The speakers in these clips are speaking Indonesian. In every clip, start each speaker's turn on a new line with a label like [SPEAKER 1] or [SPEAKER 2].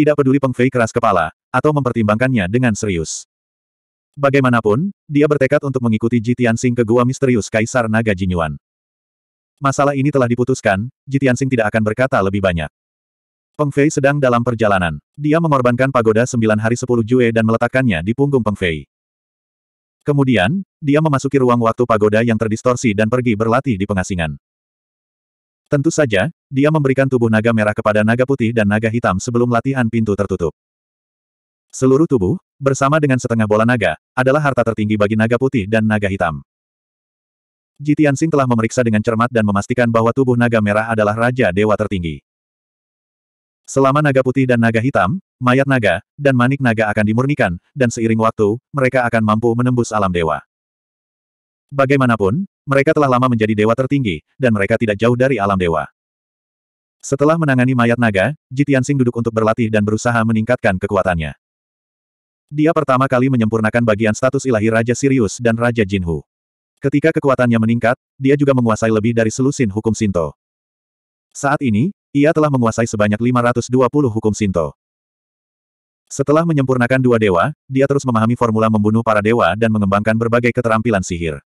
[SPEAKER 1] Tidak peduli Peng Fei keras kepala, atau mempertimbangkannya dengan serius. Bagaimanapun, dia bertekad untuk mengikuti Ji Tianxing ke gua misterius Kaisar Naga Jinyuan. Masalah ini telah diputuskan, Ji Tianxing tidak akan berkata lebih banyak. Peng Fei sedang dalam perjalanan. Dia mengorbankan pagoda sembilan hari sepuluh Jue dan meletakkannya di punggung Peng Fei. Kemudian, dia memasuki ruang waktu pagoda yang terdistorsi dan pergi berlatih di pengasingan. Tentu saja, dia memberikan tubuh naga merah kepada naga putih dan naga hitam sebelum latihan pintu tertutup. Seluruh tubuh, bersama dengan setengah bola naga, adalah harta tertinggi bagi naga putih dan naga hitam. Ji Tianxing telah memeriksa dengan cermat dan memastikan bahwa tubuh naga merah adalah raja dewa tertinggi. Selama naga putih dan naga hitam, mayat naga, dan manik naga akan dimurnikan, dan seiring waktu, mereka akan mampu menembus alam dewa. Bagaimanapun, mereka telah lama menjadi dewa tertinggi, dan mereka tidak jauh dari alam dewa. Setelah menangani mayat naga, Ji Tianxing duduk untuk berlatih dan berusaha meningkatkan kekuatannya. Dia pertama kali menyempurnakan bagian status ilahi Raja Sirius dan Raja Jinhu. Ketika kekuatannya meningkat, dia juga menguasai lebih dari selusin hukum Sinto. Saat ini, ia telah menguasai sebanyak 520 hukum Sinto. Setelah menyempurnakan dua dewa, dia terus memahami formula membunuh para dewa dan mengembangkan berbagai keterampilan sihir.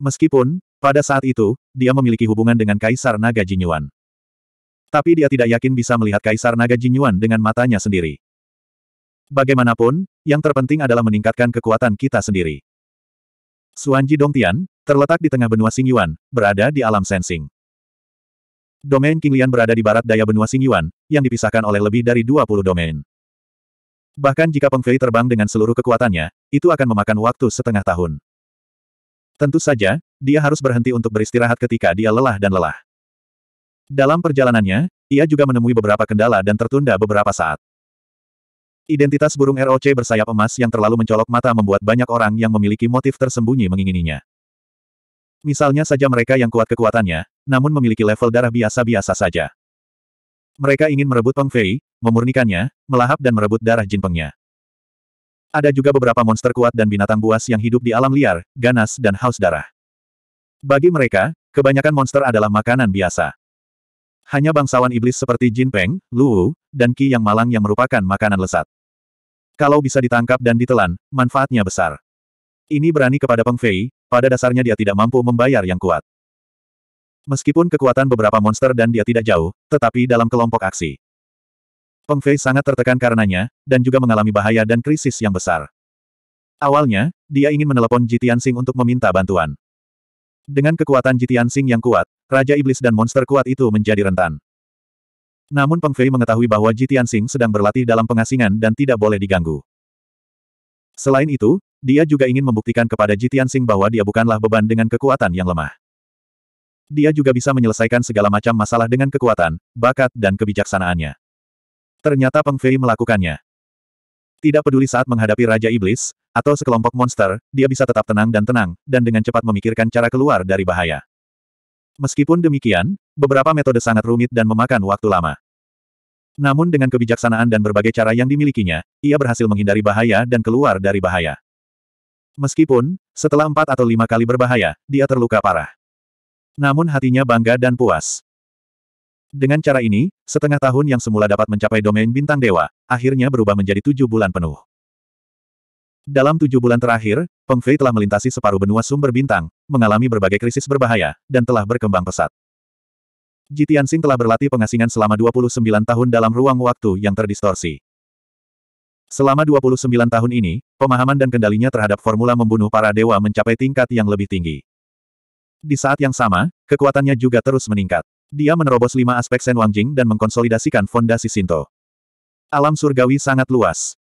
[SPEAKER 1] Meskipun, pada saat itu, dia memiliki hubungan dengan Kaisar Naga Jinyuan. Tapi dia tidak yakin bisa melihat Kaisar Naga Jinyuan dengan matanya sendiri. Bagaimanapun, yang terpenting adalah meningkatkan kekuatan kita sendiri. Suanji Dongtian, terletak di tengah benua Xingyuan, berada di alam sensing. Domain Qinglian berada di barat daya benua Xingyuan, yang dipisahkan oleh lebih dari 20 domain. Bahkan jika Peng Fei terbang dengan seluruh kekuatannya, itu akan memakan waktu setengah tahun. Tentu saja, dia harus berhenti untuk beristirahat ketika dia lelah dan lelah. Dalam perjalanannya, ia juga menemui beberapa kendala dan tertunda beberapa saat. Identitas burung ROC bersayap emas yang terlalu mencolok mata membuat banyak orang yang memiliki motif tersembunyi mengingininya. Misalnya saja mereka yang kuat kekuatannya, namun memiliki level darah biasa-biasa saja. Mereka ingin merebut Peng Fei, memurnikannya, melahap dan merebut darah Jin Pengnya. Ada juga beberapa monster kuat dan binatang buas yang hidup di alam liar, ganas dan haus darah. Bagi mereka, kebanyakan monster adalah makanan biasa. Hanya bangsawan iblis seperti Jin Peng, Luwu, dan Qi yang malang yang merupakan makanan lesat. Kalau bisa ditangkap dan ditelan, manfaatnya besar. Ini berani kepada Peng Fei, pada dasarnya dia tidak mampu membayar yang kuat. Meskipun kekuatan beberapa monster dan dia tidak jauh, tetapi dalam kelompok aksi. Peng Fei sangat tertekan karenanya, dan juga mengalami bahaya dan krisis yang besar. Awalnya, dia ingin menelepon Ji Tianxing untuk meminta bantuan. Dengan kekuatan Ji Tianxing yang kuat, Raja Iblis dan monster kuat itu menjadi rentan. Namun Peng Fei mengetahui bahwa Ji Tianxing sedang berlatih dalam pengasingan dan tidak boleh diganggu. Selain itu, dia juga ingin membuktikan kepada Ji Tianxing bahwa dia bukanlah beban dengan kekuatan yang lemah. Dia juga bisa menyelesaikan segala macam masalah dengan kekuatan, bakat dan kebijaksanaannya. Ternyata Peng Fei melakukannya. Tidak peduli saat menghadapi Raja Iblis, atau sekelompok monster, dia bisa tetap tenang dan tenang, dan dengan cepat memikirkan cara keluar dari bahaya. Meskipun demikian, beberapa metode sangat rumit dan memakan waktu lama. Namun dengan kebijaksanaan dan berbagai cara yang dimilikinya, ia berhasil menghindari bahaya dan keluar dari bahaya. Meskipun, setelah empat atau lima kali berbahaya, dia terluka parah. Namun hatinya bangga dan puas. Dengan cara ini, setengah tahun yang semula dapat mencapai domain bintang dewa, akhirnya berubah menjadi tujuh bulan penuh. Dalam tujuh bulan terakhir, Peng Fei telah melintasi separuh benua sumber bintang, mengalami berbagai krisis berbahaya, dan telah berkembang pesat. Ji Tianxing telah berlatih pengasingan selama 29 tahun dalam ruang waktu yang terdistorsi. Selama 29 tahun ini, pemahaman dan kendalinya terhadap formula membunuh para dewa mencapai tingkat yang lebih tinggi. Di saat yang sama, kekuatannya juga terus meningkat. Dia menerobos lima aspek Sen Wangjing dan mengkonsolidasikan fondasi Sinto. Alam surgawi sangat luas.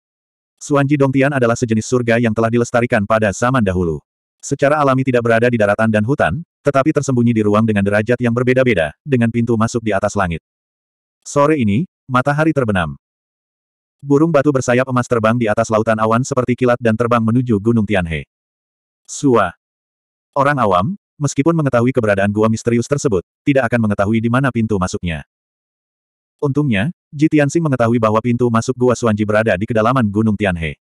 [SPEAKER 1] Suanji Dongtian adalah sejenis surga yang telah dilestarikan pada zaman dahulu. Secara alami tidak berada di daratan dan hutan, tetapi tersembunyi di ruang dengan derajat yang berbeda-beda, dengan pintu masuk di atas langit. Sore ini, matahari terbenam. Burung batu bersayap emas terbang di atas lautan awan seperti kilat dan terbang menuju Gunung Tianhe. Sua. Orang awam, meskipun mengetahui keberadaan gua misterius tersebut, tidak akan mengetahui di mana pintu masuknya. Untungnya, Ji Tianxing mengetahui bahwa pintu masuk Gua Suanji berada di kedalaman Gunung Tianhe.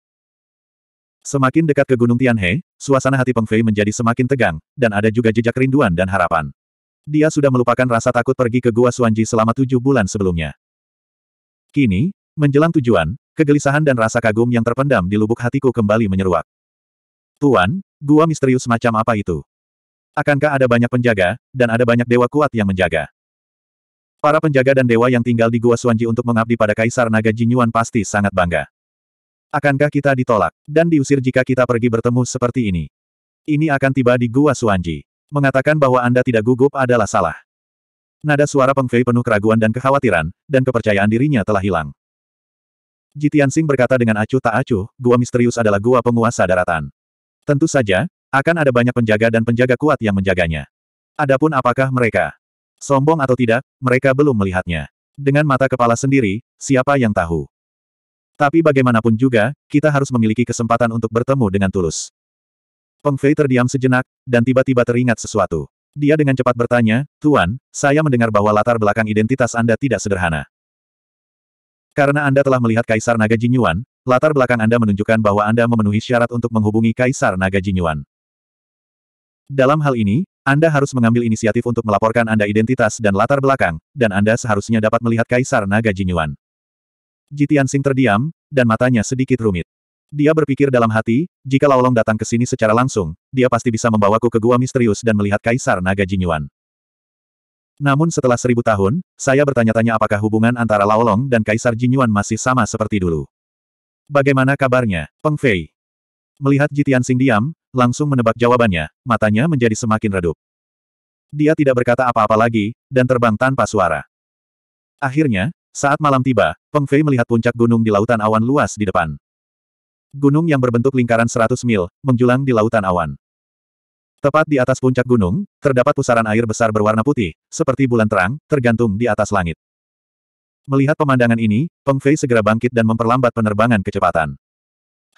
[SPEAKER 1] Semakin dekat ke Gunung Tianhe, suasana hati Peng Fei menjadi semakin tegang, dan ada juga jejak rinduan dan harapan. Dia sudah melupakan rasa takut pergi ke Gua Suanji selama tujuh bulan sebelumnya. Kini, Menjelang tujuan, kegelisahan dan rasa kagum yang terpendam di lubuk hatiku kembali menyeruak. Tuan, gua misterius macam apa itu? Akankah ada banyak penjaga, dan ada banyak dewa kuat yang menjaga? Para penjaga dan dewa yang tinggal di Gua Suanji untuk mengabdi pada Kaisar Naga Jinyuan pasti sangat bangga. Akankah kita ditolak, dan diusir jika kita pergi bertemu seperti ini? Ini akan tiba di Gua Suanji. Mengatakan bahwa Anda tidak gugup adalah salah. Nada suara Peng Fei penuh keraguan dan kekhawatiran, dan kepercayaan dirinya telah hilang. Jitian Sing berkata dengan acuh tak acuh, gua misterius adalah gua penguasa daratan. Tentu saja, akan ada banyak penjaga dan penjaga kuat yang menjaganya. Adapun apakah mereka Sombong atau tidak, mereka belum melihatnya. Dengan mata kepala sendiri, siapa yang tahu? Tapi bagaimanapun juga, kita harus memiliki kesempatan untuk bertemu dengan tulus. Peng Fei terdiam sejenak, dan tiba-tiba teringat sesuatu. Dia dengan cepat bertanya, Tuan, saya mendengar bahwa latar belakang identitas Anda tidak sederhana. Karena Anda telah melihat Kaisar Naga Jinyuan, latar belakang Anda menunjukkan bahwa Anda memenuhi syarat untuk menghubungi Kaisar Naga Jinyuan. Dalam hal ini, anda harus mengambil inisiatif untuk melaporkan Anda identitas dan latar belakang, dan Anda seharusnya dapat melihat Kaisar Naga Jinyuan. Jitian Sing terdiam, dan matanya sedikit rumit. Dia berpikir dalam hati, jika Laolong datang ke sini secara langsung, dia pasti bisa membawaku ke gua misterius dan melihat Kaisar Naga Jinyuan. Namun setelah seribu tahun, saya bertanya-tanya apakah hubungan antara Laolong dan Kaisar Jinyuan masih sama seperti dulu. Bagaimana kabarnya, Peng Fei? Melihat Jitian Sing diam, langsung menebak jawabannya, matanya menjadi semakin redup. Dia tidak berkata apa-apa lagi, dan terbang tanpa suara. Akhirnya, saat malam tiba, Peng Fei melihat puncak gunung di lautan awan luas di depan. Gunung yang berbentuk lingkaran 100 mil, menjulang di lautan awan. Tepat di atas puncak gunung, terdapat pusaran air besar berwarna putih, seperti bulan terang, tergantung di atas langit. Melihat pemandangan ini, Peng Fei segera bangkit dan memperlambat penerbangan kecepatan.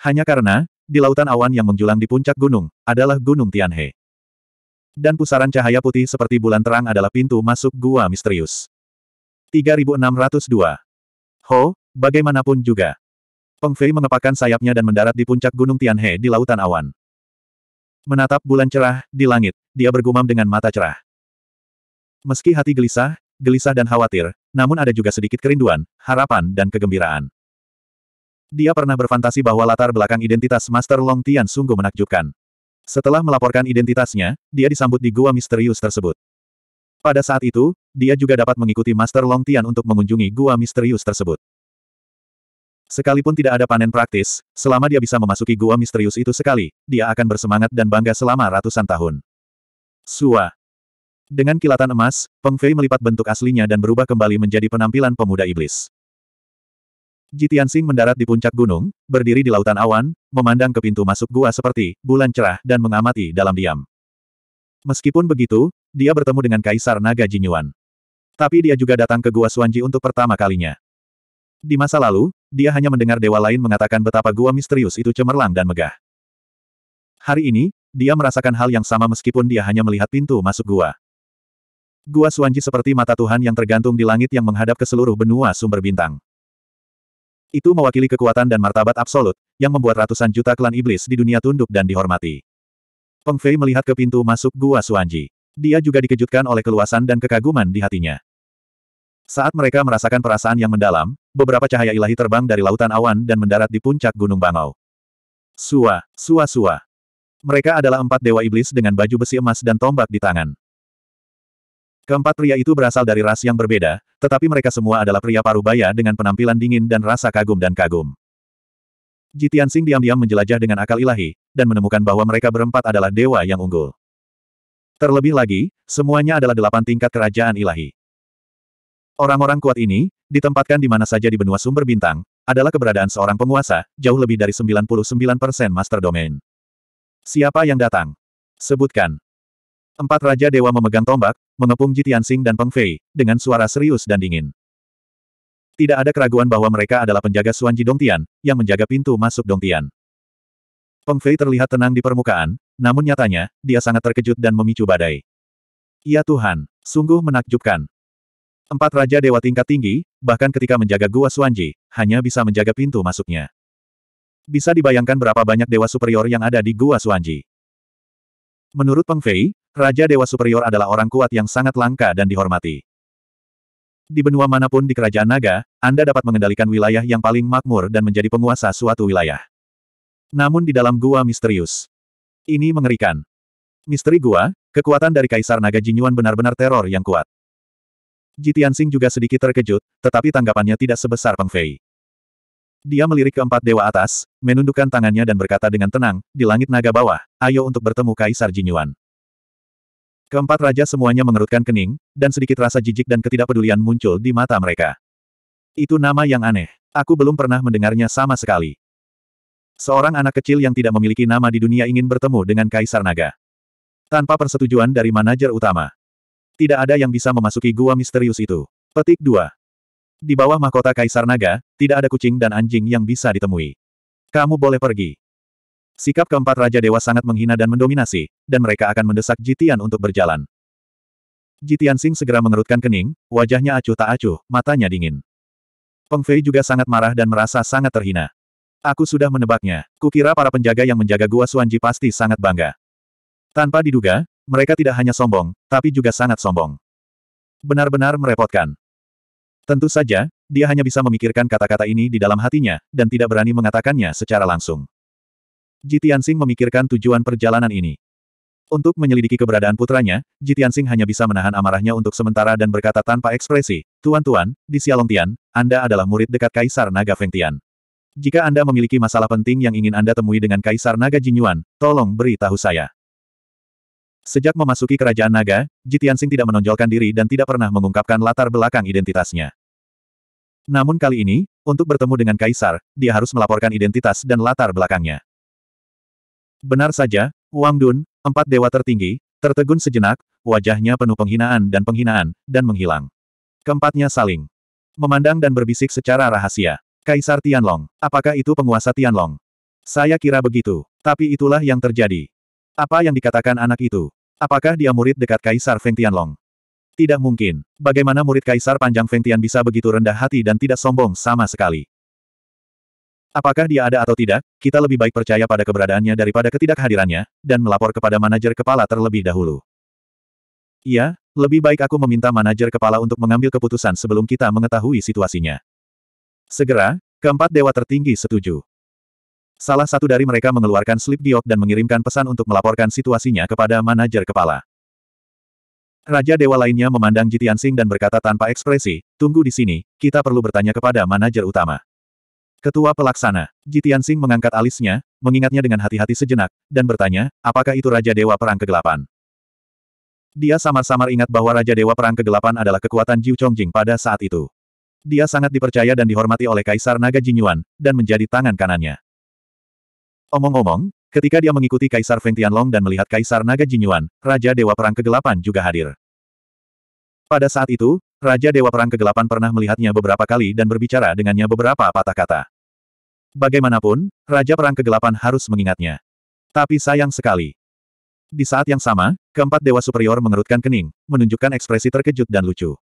[SPEAKER 1] Hanya karena, di lautan awan yang menjulang di puncak gunung, adalah Gunung Tianhe. Dan pusaran cahaya putih seperti bulan terang adalah pintu masuk gua misterius. 3602. Ho, bagaimanapun juga. Peng Fei mengepakkan sayapnya dan mendarat di puncak Gunung Tianhe di lautan awan. Menatap bulan cerah, di langit, dia bergumam dengan mata cerah. Meski hati gelisah, gelisah dan khawatir, namun ada juga sedikit kerinduan, harapan dan kegembiraan. Dia pernah berfantasi bahwa latar belakang identitas Master Long Tian sungguh menakjubkan. Setelah melaporkan identitasnya, dia disambut di gua misterius tersebut. Pada saat itu, dia juga dapat mengikuti Master Long Tian untuk mengunjungi gua misterius tersebut. Sekalipun tidak ada panen praktis, selama dia bisa memasuki gua misterius itu sekali, dia akan bersemangat dan bangga selama ratusan tahun. Sua. Dengan kilatan emas, Peng Fei melipat bentuk aslinya dan berubah kembali menjadi penampilan pemuda iblis. Jitian Sing mendarat di puncak gunung, berdiri di lautan awan, memandang ke pintu masuk gua seperti bulan cerah dan mengamati dalam diam. Meskipun begitu, dia bertemu dengan Kaisar Naga Jinyuan. Tapi dia juga datang ke Gua Suanji untuk pertama kalinya. Di masa lalu, dia hanya mendengar dewa lain mengatakan betapa gua misterius itu cemerlang dan megah. Hari ini, dia merasakan hal yang sama meskipun dia hanya melihat pintu masuk gua. Gua Suanji seperti mata Tuhan yang tergantung di langit yang menghadap ke seluruh benua sumber bintang. Itu mewakili kekuatan dan martabat absolut, yang membuat ratusan juta klan iblis di dunia tunduk dan dihormati. Peng Fei melihat ke pintu masuk Gua Suanji. Dia juga dikejutkan oleh keluasan dan kekaguman di hatinya. Saat mereka merasakan perasaan yang mendalam, beberapa cahaya ilahi terbang dari lautan awan dan mendarat di puncak Gunung Bangau. Sua, Sua Sua. Mereka adalah empat dewa iblis dengan baju besi emas dan tombak di tangan. Keempat pria itu berasal dari ras yang berbeda, tetapi mereka semua adalah pria parubaya dengan penampilan dingin dan rasa kagum dan kagum. Jitian Sing diam-diam menjelajah dengan akal ilahi, dan menemukan bahwa mereka berempat adalah dewa yang unggul. Terlebih lagi, semuanya adalah delapan tingkat kerajaan ilahi. Orang-orang kuat ini, ditempatkan di mana saja di benua sumber bintang, adalah keberadaan seorang penguasa, jauh lebih dari 99% master domain. Siapa yang datang? Sebutkan. Empat Raja Dewa memegang tombak, mengepung Jitiansing dan Peng Fei, dengan suara serius dan dingin. Tidak ada keraguan bahwa mereka adalah penjaga Suanji Dongtian, yang menjaga pintu masuk Dongtian. Peng Fei terlihat tenang di permukaan, namun nyatanya, dia sangat terkejut dan memicu badai. Ya Tuhan, sungguh menakjubkan. Empat Raja Dewa tingkat tinggi, bahkan ketika menjaga Gua Suanji, hanya bisa menjaga pintu masuknya. Bisa dibayangkan berapa banyak dewa superior yang ada di Gua Suanji. Menurut Peng Fei, Raja Dewa Superior adalah orang kuat yang sangat langka dan dihormati. Di benua mana pun di kerajaan naga, Anda dapat mengendalikan wilayah yang paling makmur dan menjadi penguasa suatu wilayah. Namun di dalam gua misterius. Ini mengerikan. Misteri gua, kekuatan dari Kaisar Naga Jinyuan benar-benar teror yang kuat. Jitiansing juga sedikit terkejut, tetapi tanggapannya tidak sebesar Peng Fei. Dia melirik keempat dewa atas, menundukkan tangannya dan berkata dengan tenang, di langit naga bawah, ayo untuk bertemu Kaisar Jinyuan. Keempat raja semuanya mengerutkan kening, dan sedikit rasa jijik dan ketidakpedulian muncul di mata mereka. Itu nama yang aneh. Aku belum pernah mendengarnya sama sekali. Seorang anak kecil yang tidak memiliki nama di dunia ingin bertemu dengan Kaisar Naga. Tanpa persetujuan dari manajer utama. Tidak ada yang bisa memasuki gua misterius itu. Petik 2. Di bawah mahkota Kaisar Naga, tidak ada kucing dan anjing yang bisa ditemui. Kamu boleh pergi. Sikap keempat Raja Dewa sangat menghina dan mendominasi, dan mereka akan mendesak Jitian untuk berjalan. Jitian Sing segera mengerutkan kening, wajahnya acuh tak acuh, matanya dingin. Peng Fei juga sangat marah dan merasa sangat terhina. Aku sudah menebaknya. Kukira para penjaga yang menjaga Gua Suanji pasti sangat bangga. Tanpa diduga, mereka tidak hanya sombong, tapi juga sangat sombong. Benar-benar merepotkan. Tentu saja, dia hanya bisa memikirkan kata-kata ini di dalam hatinya, dan tidak berani mengatakannya secara langsung. Jitiansing memikirkan tujuan perjalanan ini. Untuk menyelidiki keberadaan putranya, Jitiansing hanya bisa menahan amarahnya untuk sementara dan berkata tanpa ekspresi, Tuan-tuan, di Xialongtian, Anda adalah murid dekat Kaisar Naga Fengtian. Jika Anda memiliki masalah penting yang ingin Anda temui dengan Kaisar Naga Jinyuan, tolong beri tahu saya. Sejak memasuki kerajaan naga, Jitiansing tidak menonjolkan diri dan tidak pernah mengungkapkan latar belakang identitasnya. Namun kali ini, untuk bertemu dengan Kaisar, dia harus melaporkan identitas dan latar belakangnya. Benar saja, Wang Dun, empat dewa tertinggi, tertegun sejenak, wajahnya penuh penghinaan dan penghinaan, dan menghilang. Keempatnya saling memandang dan berbisik secara rahasia. Kaisar Tianlong, apakah itu penguasa Tianlong? Saya kira begitu, tapi itulah yang terjadi. Apa yang dikatakan anak itu? Apakah dia murid dekat Kaisar Feng Tianlong? Tidak mungkin. Bagaimana murid Kaisar Panjang Feng Tian bisa begitu rendah hati dan tidak sombong sama sekali? Apakah dia ada atau tidak, kita lebih baik percaya pada keberadaannya daripada ketidakhadirannya, dan melapor kepada manajer kepala terlebih dahulu. Iya, lebih baik aku meminta manajer kepala untuk mengambil keputusan sebelum kita mengetahui situasinya. Segera, keempat dewa tertinggi setuju. Salah satu dari mereka mengeluarkan slip giok dan mengirimkan pesan untuk melaporkan situasinya kepada manajer kepala. Raja Dewa lainnya memandang Jitiansing dan berkata tanpa ekspresi, tunggu di sini, kita perlu bertanya kepada manajer utama. Ketua Pelaksana, Jitiansing mengangkat alisnya, mengingatnya dengan hati-hati sejenak, dan bertanya, apakah itu Raja Dewa Perang Kegelapan? Dia samar-samar ingat bahwa Raja Dewa Perang Kegelapan adalah kekuatan Jiu Chongjing pada saat itu. Dia sangat dipercaya dan dihormati oleh Kaisar Naga Jinyuan, dan menjadi tangan kanannya. Omong-omong, ketika dia mengikuti Kaisar Feng Tianlong dan melihat Kaisar Naga Jinyuan, Raja Dewa Perang Kegelapan juga hadir. Pada saat itu, Raja Dewa Perang Kegelapan pernah melihatnya beberapa kali dan berbicara dengannya beberapa patah kata. Bagaimanapun, Raja Perang Kegelapan harus mengingatnya. Tapi sayang sekali. Di saat yang sama, keempat Dewa Superior mengerutkan kening, menunjukkan ekspresi terkejut dan lucu.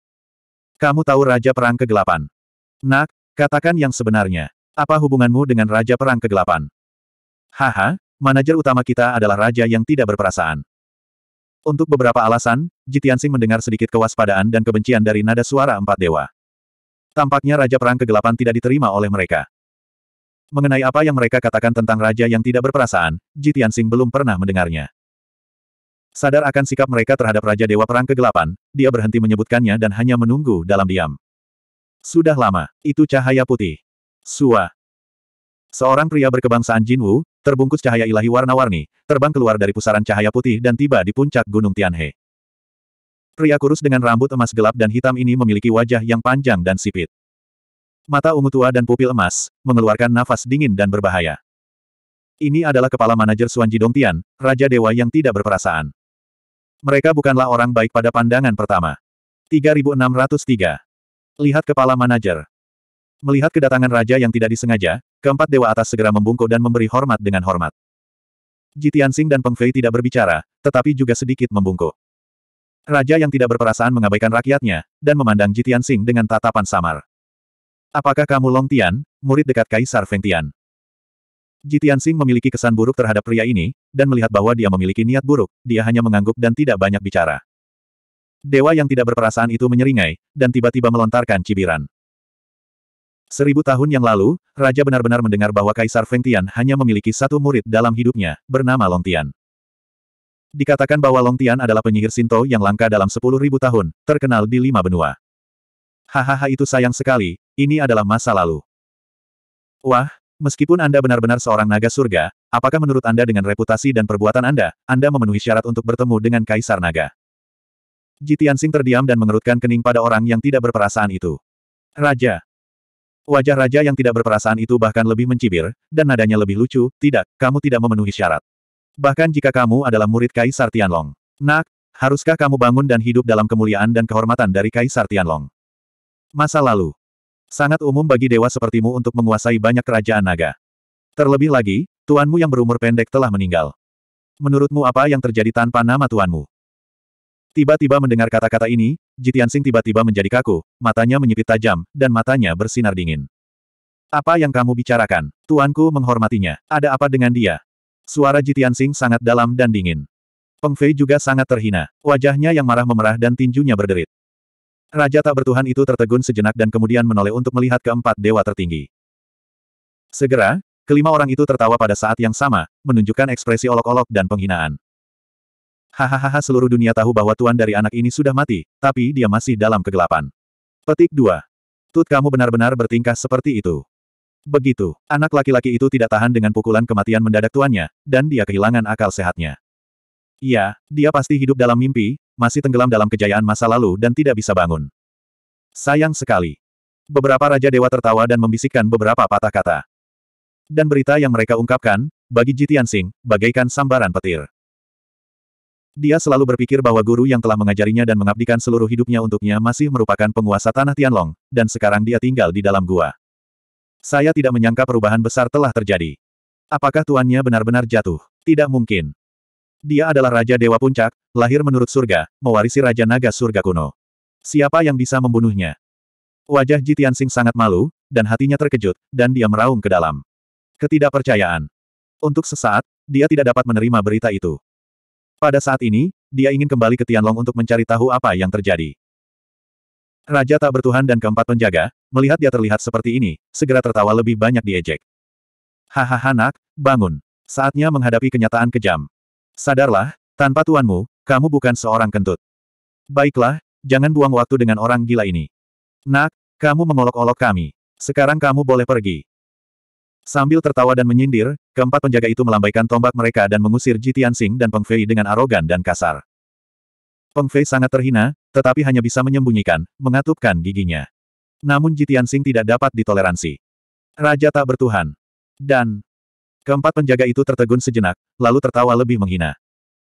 [SPEAKER 1] Kamu tahu Raja Perang Kegelapan? Nak, katakan yang sebenarnya. Apa hubunganmu dengan Raja Perang Kegelapan? Haha, manajer utama kita adalah raja yang tidak berperasaan. Untuk beberapa alasan, Jitiansing mendengar sedikit kewaspadaan dan kebencian dari nada suara empat dewa. Tampaknya Raja Perang Kegelapan tidak diterima oleh mereka. Mengenai apa yang mereka katakan tentang raja yang tidak berperasaan, Jitiansing belum pernah mendengarnya. Sadar akan sikap mereka terhadap Raja Dewa Perang Kegelapan, dia berhenti menyebutkannya dan hanya menunggu dalam diam. Sudah lama, itu cahaya putih. Sua. Seorang pria berkebangsaan Jinwu, terbungkus cahaya ilahi warna-warni, terbang keluar dari pusaran cahaya putih dan tiba di puncak Gunung Tianhe. Pria kurus dengan rambut emas gelap dan hitam ini memiliki wajah yang panjang dan sipit. Mata ungu tua dan pupil emas, mengeluarkan nafas dingin dan berbahaya. Ini adalah kepala manajer Suanji Dongtian, Raja Dewa yang tidak berperasaan. Mereka bukanlah orang baik pada pandangan pertama. 3603. Lihat kepala manajer. Melihat kedatangan raja yang tidak disengaja, keempat dewa atas segera membungkuk dan memberi hormat dengan hormat. Jitiansing dan Peng Fei tidak berbicara, tetapi juga sedikit membungkuk. Raja yang tidak berperasaan mengabaikan rakyatnya, dan memandang Jitiansing dengan tatapan samar. Apakah kamu Long Tian, murid dekat Kaisar Feng Tian? Jitiansing memiliki kesan buruk terhadap pria ini, dan melihat bahwa dia memiliki niat buruk, dia hanya mengangguk dan tidak banyak bicara. Dewa yang tidak berperasaan itu menyeringai, dan tiba-tiba melontarkan cibiran. Seribu tahun yang lalu, Raja benar-benar mendengar bahwa Kaisar Feng Tian hanya memiliki satu murid dalam hidupnya, bernama Long Tian. Dikatakan bahwa Long Tian adalah penyihir Sinto yang langka dalam sepuluh ribu tahun, terkenal di lima benua. Hahaha itu sayang sekali, ini adalah masa lalu. Wah, meskipun Anda benar-benar seorang naga surga, apakah menurut Anda dengan reputasi dan perbuatan Anda, Anda memenuhi syarat untuk bertemu dengan Kaisar Naga? Jitiansing terdiam dan mengerutkan kening pada orang yang tidak berperasaan itu. Raja, Wajah raja yang tidak berperasaan itu bahkan lebih mencibir, dan nadanya lebih lucu, tidak, kamu tidak memenuhi syarat. Bahkan jika kamu adalah murid Kaisar Tianlong. Nak, haruskah kamu bangun dan hidup dalam kemuliaan dan kehormatan dari Kaisar Tianlong? Masa lalu. Sangat umum bagi dewa sepertimu untuk menguasai banyak kerajaan naga. Terlebih lagi, tuanmu yang berumur pendek telah meninggal. Menurutmu apa yang terjadi tanpa nama tuanmu? Tiba-tiba mendengar kata-kata ini, Jitiansing tiba-tiba menjadi kaku, matanya menyipit tajam, dan matanya bersinar dingin. Apa yang kamu bicarakan? Tuanku menghormatinya. Ada apa dengan dia? Suara Jitiansing sangat dalam dan dingin. Peng Fei juga sangat terhina. Wajahnya yang marah memerah dan tinjunya berderit. Raja tak bertuhan itu tertegun sejenak dan kemudian menoleh untuk melihat keempat dewa tertinggi. Segera, kelima orang itu tertawa pada saat yang sama, menunjukkan ekspresi olok-olok dan penghinaan. Hahaha seluruh dunia tahu bahwa tuan dari anak ini sudah mati, tapi dia masih dalam kegelapan. Petik 2. Tut kamu benar-benar bertingkah seperti itu. Begitu, anak laki-laki itu tidak tahan dengan pukulan kematian mendadak tuannya, dan dia kehilangan akal sehatnya. Iya, dia pasti hidup dalam mimpi, masih tenggelam dalam kejayaan masa lalu dan tidak bisa bangun. Sayang sekali. Beberapa Raja Dewa tertawa dan membisikkan beberapa patah kata. Dan berita yang mereka ungkapkan, bagi Jitian Sing, bagaikan sambaran petir. Dia selalu berpikir bahwa guru yang telah mengajarinya dan mengabdikan seluruh hidupnya untuknya masih merupakan penguasa tanah Tianlong, dan sekarang dia tinggal di dalam gua. Saya tidak menyangka perubahan besar telah terjadi. Apakah tuannya benar-benar jatuh? Tidak mungkin. Dia adalah Raja Dewa Puncak, lahir menurut surga, mewarisi Raja Naga Surga kuno. Siapa yang bisa membunuhnya? Wajah Jitiansing sangat malu, dan hatinya terkejut, dan dia meraung ke dalam. Ketidakpercayaan. Untuk sesaat, dia tidak dapat menerima berita itu. Pada saat ini, dia ingin kembali ke Tianlong untuk mencari tahu apa yang terjadi. Raja tak bertuhan dan keempat penjaga, melihat dia terlihat seperti ini, segera tertawa lebih banyak diejek. Hahaha nak, bangun. Saatnya menghadapi kenyataan kejam. Sadarlah, tanpa tuanmu, kamu bukan seorang kentut. Baiklah, jangan buang waktu dengan orang gila ini. Nak, kamu mengolok-olok kami. Sekarang kamu boleh pergi. Sambil tertawa dan menyindir, keempat penjaga itu melambaikan tombak mereka dan mengusir Ji Tianxing dan Peng Fei dengan arogan dan kasar. Peng Fei sangat terhina, tetapi hanya bisa menyembunyikan, mengatupkan giginya. Namun Ji Tianxing tidak dapat ditoleransi. Raja tak bertuhan. Dan, keempat penjaga itu tertegun sejenak, lalu tertawa lebih menghina.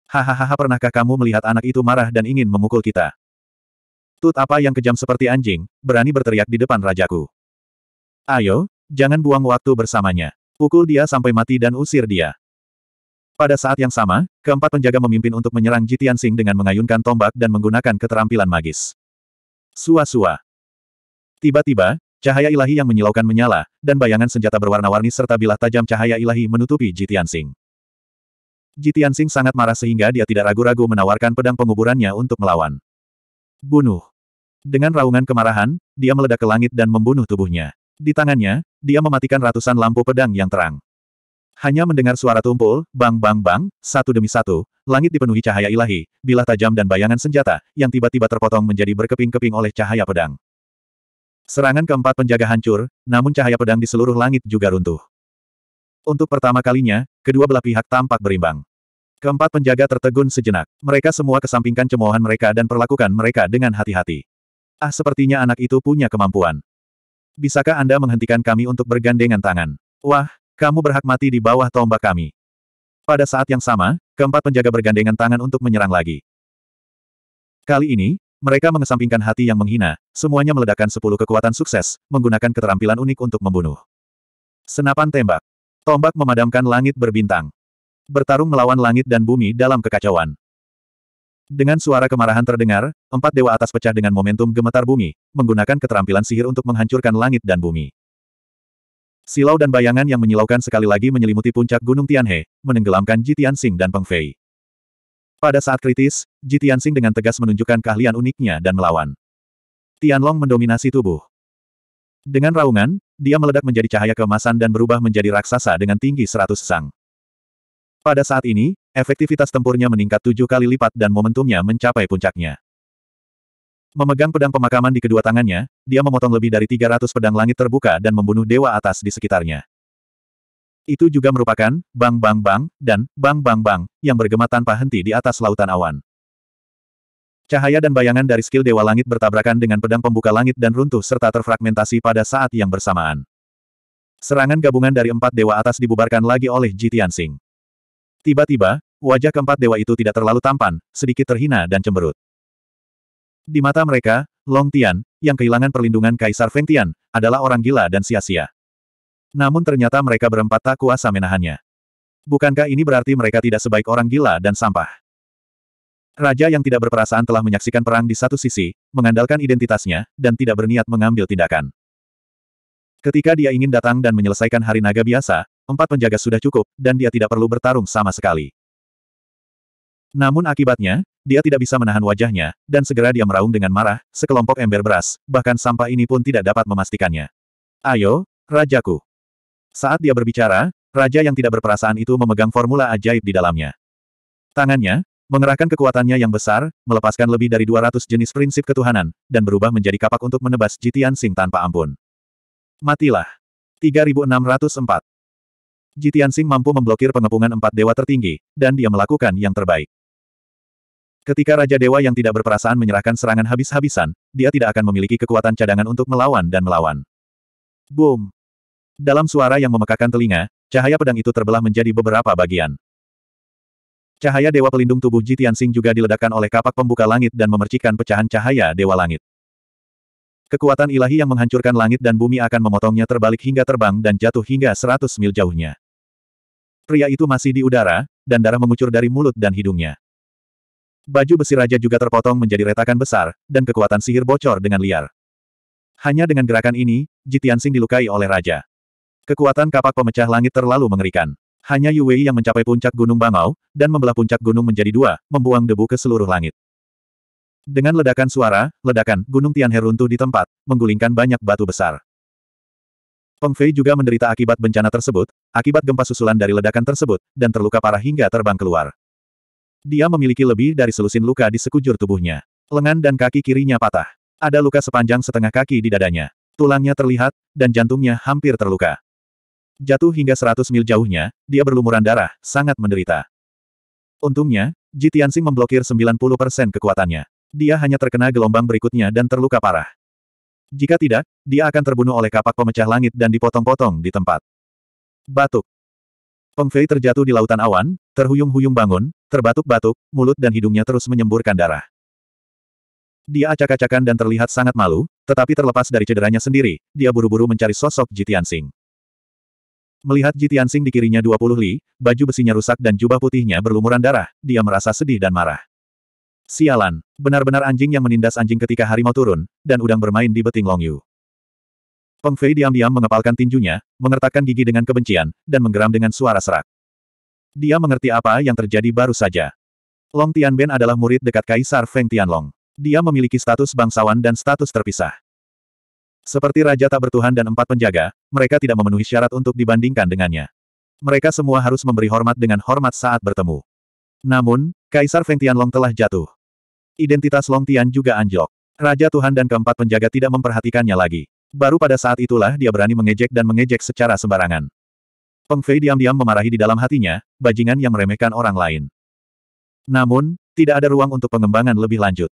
[SPEAKER 1] Hahaha pernahkah kamu melihat anak itu marah dan ingin memukul kita? Tut apa yang kejam seperti anjing, berani berteriak di depan rajaku. Ayo, Jangan buang waktu bersamanya. Pukul dia sampai mati dan usir dia. Pada saat yang sama, keempat penjaga memimpin untuk menyerang Jitian Sing dengan mengayunkan tombak dan menggunakan keterampilan magis. Sua-sua. Tiba-tiba, cahaya ilahi yang menyilaukan menyala, dan bayangan senjata berwarna-warni serta bilah tajam cahaya ilahi menutupi Jitian Sing. Jitian Sing sangat marah sehingga dia tidak ragu-ragu menawarkan pedang penguburannya untuk melawan. Bunuh. Dengan raungan kemarahan, dia meledak ke langit dan membunuh tubuhnya. Di tangannya, dia mematikan ratusan lampu pedang yang terang. Hanya mendengar suara tumpul, bang bang bang, satu demi satu, langit dipenuhi cahaya ilahi, bilah tajam dan bayangan senjata, yang tiba-tiba terpotong menjadi berkeping-keping oleh cahaya pedang. Serangan keempat penjaga hancur, namun cahaya pedang di seluruh langit juga runtuh. Untuk pertama kalinya, kedua belah pihak tampak berimbang. Keempat penjaga tertegun sejenak. Mereka semua kesampingkan cemoohan mereka dan perlakukan mereka dengan hati-hati. Ah sepertinya anak itu punya kemampuan. Bisakah Anda menghentikan kami untuk bergandengan tangan? Wah, kamu berhak mati di bawah tombak kami. Pada saat yang sama, keempat penjaga bergandengan tangan untuk menyerang lagi. Kali ini, mereka mengesampingkan hati yang menghina, semuanya meledakkan sepuluh kekuatan sukses, menggunakan keterampilan unik untuk membunuh. Senapan tembak. Tombak memadamkan langit berbintang. Bertarung melawan langit dan bumi dalam kekacauan. Dengan suara kemarahan terdengar, empat dewa atas pecah dengan momentum gemetar bumi, menggunakan keterampilan sihir untuk menghancurkan langit dan bumi. Silau dan bayangan yang menyilaukan sekali lagi menyelimuti puncak Gunung Tianhe, menenggelamkan Ji Tianxing dan Peng Fei. Pada saat kritis, Ji Tianxing dengan tegas menunjukkan keahlian uniknya dan melawan. Tianlong mendominasi tubuh. Dengan raungan, dia meledak menjadi cahaya keemasan dan berubah menjadi raksasa dengan tinggi 100 sang. Pada saat ini, efektivitas tempurnya meningkat tujuh kali lipat dan momentumnya mencapai puncaknya. Memegang pedang pemakaman di kedua tangannya, dia memotong lebih dari 300 pedang langit terbuka dan membunuh dewa atas di sekitarnya. Itu juga merupakan bang bang bang dan bang bang bang yang bergema tanpa henti di atas lautan awan. Cahaya dan bayangan dari skill Dewa Langit bertabrakan dengan pedang pembuka langit dan runtuh serta terfragmentasi pada saat yang bersamaan. Serangan gabungan dari empat dewa atas dibubarkan lagi oleh Ji Tianxing. Tiba-tiba, wajah keempat dewa itu tidak terlalu tampan, sedikit terhina dan cemberut. Di mata mereka, Long Tian, yang kehilangan perlindungan Kaisar Feng Tian, adalah orang gila dan sia-sia. Namun ternyata mereka berempat tak kuasa menahannya. Bukankah ini berarti mereka tidak sebaik orang gila dan sampah? Raja yang tidak berperasaan telah menyaksikan perang di satu sisi, mengandalkan identitasnya, dan tidak berniat mengambil tindakan. Ketika dia ingin datang dan menyelesaikan hari naga biasa, empat penjaga sudah cukup, dan dia tidak perlu bertarung sama sekali. Namun akibatnya, dia tidak bisa menahan wajahnya, dan segera dia meraung dengan marah, sekelompok ember beras, bahkan sampah ini pun tidak dapat memastikannya. Ayo, Rajaku. Saat dia berbicara, raja yang tidak berperasaan itu memegang formula ajaib di dalamnya. Tangannya, mengerahkan kekuatannya yang besar, melepaskan lebih dari 200 jenis prinsip ketuhanan, dan berubah menjadi kapak untuk menebas Jitian Sing tanpa ampun. Matilah. 3604. Jitian Sing mampu memblokir pengepungan empat dewa tertinggi, dan dia melakukan yang terbaik. Ketika Raja Dewa yang tidak berperasaan menyerahkan serangan habis-habisan, dia tidak akan memiliki kekuatan cadangan untuk melawan dan melawan. Boom! Dalam suara yang memekakan telinga, cahaya pedang itu terbelah menjadi beberapa bagian. Cahaya Dewa Pelindung Tubuh Ji Tianxing juga diledakkan oleh kapak pembuka langit dan memercikkan pecahan cahaya Dewa Langit. Kekuatan ilahi yang menghancurkan langit dan bumi akan memotongnya terbalik hingga terbang dan jatuh hingga 100 mil jauhnya. Pria itu masih di udara, dan darah mengucur dari mulut dan hidungnya. Baju besi raja juga terpotong menjadi retakan besar, dan kekuatan sihir bocor dengan liar. Hanya dengan gerakan ini, Jitiansing dilukai oleh raja. Kekuatan kapak pemecah langit terlalu mengerikan. Hanya Yu Wei yang mencapai puncak Gunung Bangau, dan membelah puncak gunung menjadi dua, membuang debu ke seluruh langit. Dengan ledakan suara, ledakan Gunung Tianhe runtuh di tempat, menggulingkan banyak batu besar. Peng Fei juga menderita akibat bencana tersebut, akibat gempa susulan dari ledakan tersebut, dan terluka parah hingga terbang keluar. Dia memiliki lebih dari selusin luka di sekujur tubuhnya. Lengan dan kaki kirinya patah. Ada luka sepanjang setengah kaki di dadanya. Tulangnya terlihat, dan jantungnya hampir terluka. Jatuh hingga 100 mil jauhnya, dia berlumuran darah, sangat menderita. Untungnya, Ji Tianxing memblokir 90% kekuatannya. Dia hanya terkena gelombang berikutnya dan terluka parah. Jika tidak, dia akan terbunuh oleh kapak pemecah langit dan dipotong-potong di tempat. Batuk. Peng Fei terjatuh di lautan awan, terhuyung-huyung bangun, terbatuk-batuk, mulut dan hidungnya terus menyemburkan darah. Dia acak-acakan dan terlihat sangat malu, tetapi terlepas dari cederanya sendiri, dia buru-buru mencari sosok Ji Tianxing. Melihat Ji Tianxing di kirinya 20 li, baju besinya rusak dan jubah putihnya berlumuran darah, dia merasa sedih dan marah. Sialan, benar-benar anjing yang menindas anjing ketika harimau turun, dan udang bermain di beting Long Yu. Peng Fei diam-diam mengepalkan tinjunya, mengertakkan gigi dengan kebencian, dan menggeram dengan suara serak. Dia mengerti apa yang terjadi baru saja. Long Tianben adalah murid dekat Kaisar Feng Tianlong. Dia memiliki status bangsawan dan status terpisah. Seperti Raja tak bertuhan dan empat penjaga, mereka tidak memenuhi syarat untuk dibandingkan dengannya. Mereka semua harus memberi hormat dengan hormat saat bertemu. Namun, Kaisar Feng Tianlong telah jatuh. Identitas Long Tian juga anjlok. Raja Tuhan dan keempat penjaga tidak memperhatikannya lagi. Baru pada saat itulah dia berani mengejek dan mengejek secara sembarangan. Peng Fei diam-diam memarahi di dalam hatinya, bajingan yang meremehkan orang lain. Namun, tidak ada ruang untuk pengembangan lebih lanjut.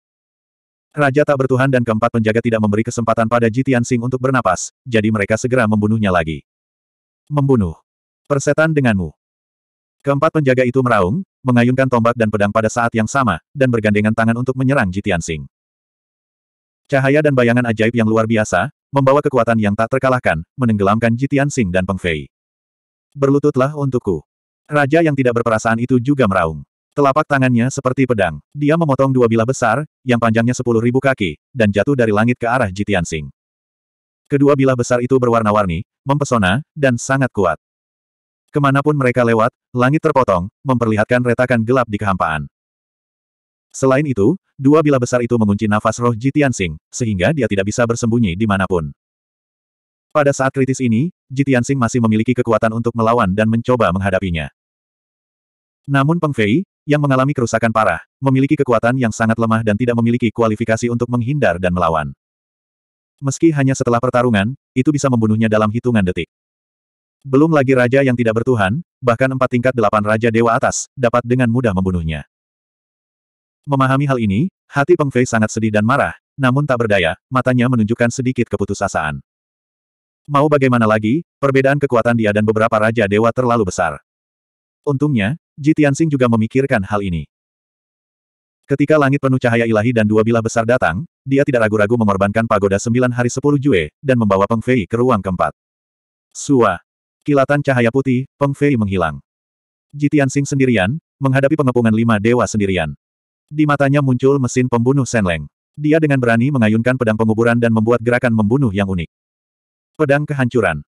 [SPEAKER 1] Raja tak bertuhan dan keempat penjaga tidak memberi kesempatan pada Ji Tianxing untuk bernapas, jadi mereka segera membunuhnya lagi. Membunuh. Persetan denganmu. Keempat penjaga itu meraung, mengayunkan tombak dan pedang pada saat yang sama, dan bergandengan tangan untuk menyerang Ji Tianxing. Cahaya dan bayangan ajaib yang luar biasa, membawa kekuatan yang tak terkalahkan, menenggelamkan Ji Tianxing dan Peng Fei. Berlututlah untukku. Raja yang tidak berperasaan itu juga meraung. Telapak tangannya seperti pedang. Dia memotong dua bilah besar, yang panjangnya sepuluh ribu kaki, dan jatuh dari langit ke arah Jitiansing. Kedua bilah besar itu berwarna-warni, mempesona, dan sangat kuat. Ke mana pun mereka lewat, langit terpotong, memperlihatkan retakan gelap di kehampaan. Selain itu, dua bilah besar itu mengunci nafas roh Jitiansing, sehingga dia tidak bisa bersembunyi di mana pun. Pada saat kritis ini, Jitiansing masih memiliki kekuatan untuk melawan dan mencoba menghadapinya. Namun Peng Fei, yang mengalami kerusakan parah, memiliki kekuatan yang sangat lemah dan tidak memiliki kualifikasi untuk menghindar dan melawan. Meski hanya setelah pertarungan, itu bisa membunuhnya dalam hitungan detik. Belum lagi raja yang tidak bertuhan, bahkan empat tingkat delapan raja dewa atas, dapat dengan mudah membunuhnya. Memahami hal ini, hati Peng Fei sangat sedih dan marah, namun tak berdaya, matanya menunjukkan sedikit keputusasaan. Mau bagaimana lagi, perbedaan kekuatan dia dan beberapa Raja Dewa terlalu besar. Untungnya, Ji Tianxing juga memikirkan hal ini. Ketika langit penuh cahaya ilahi dan dua bilah besar datang, dia tidak ragu-ragu mengorbankan pagoda sembilan hari sepuluh jue, dan membawa Peng Fei ke ruang keempat. Sua. Kilatan cahaya putih, Peng Fei menghilang. Ji Tianxing sendirian, menghadapi pengepungan lima dewa sendirian. Di matanya muncul mesin pembunuh Senleng. Dia dengan berani mengayunkan pedang penguburan dan membuat gerakan membunuh yang unik. Pedang kehancuran.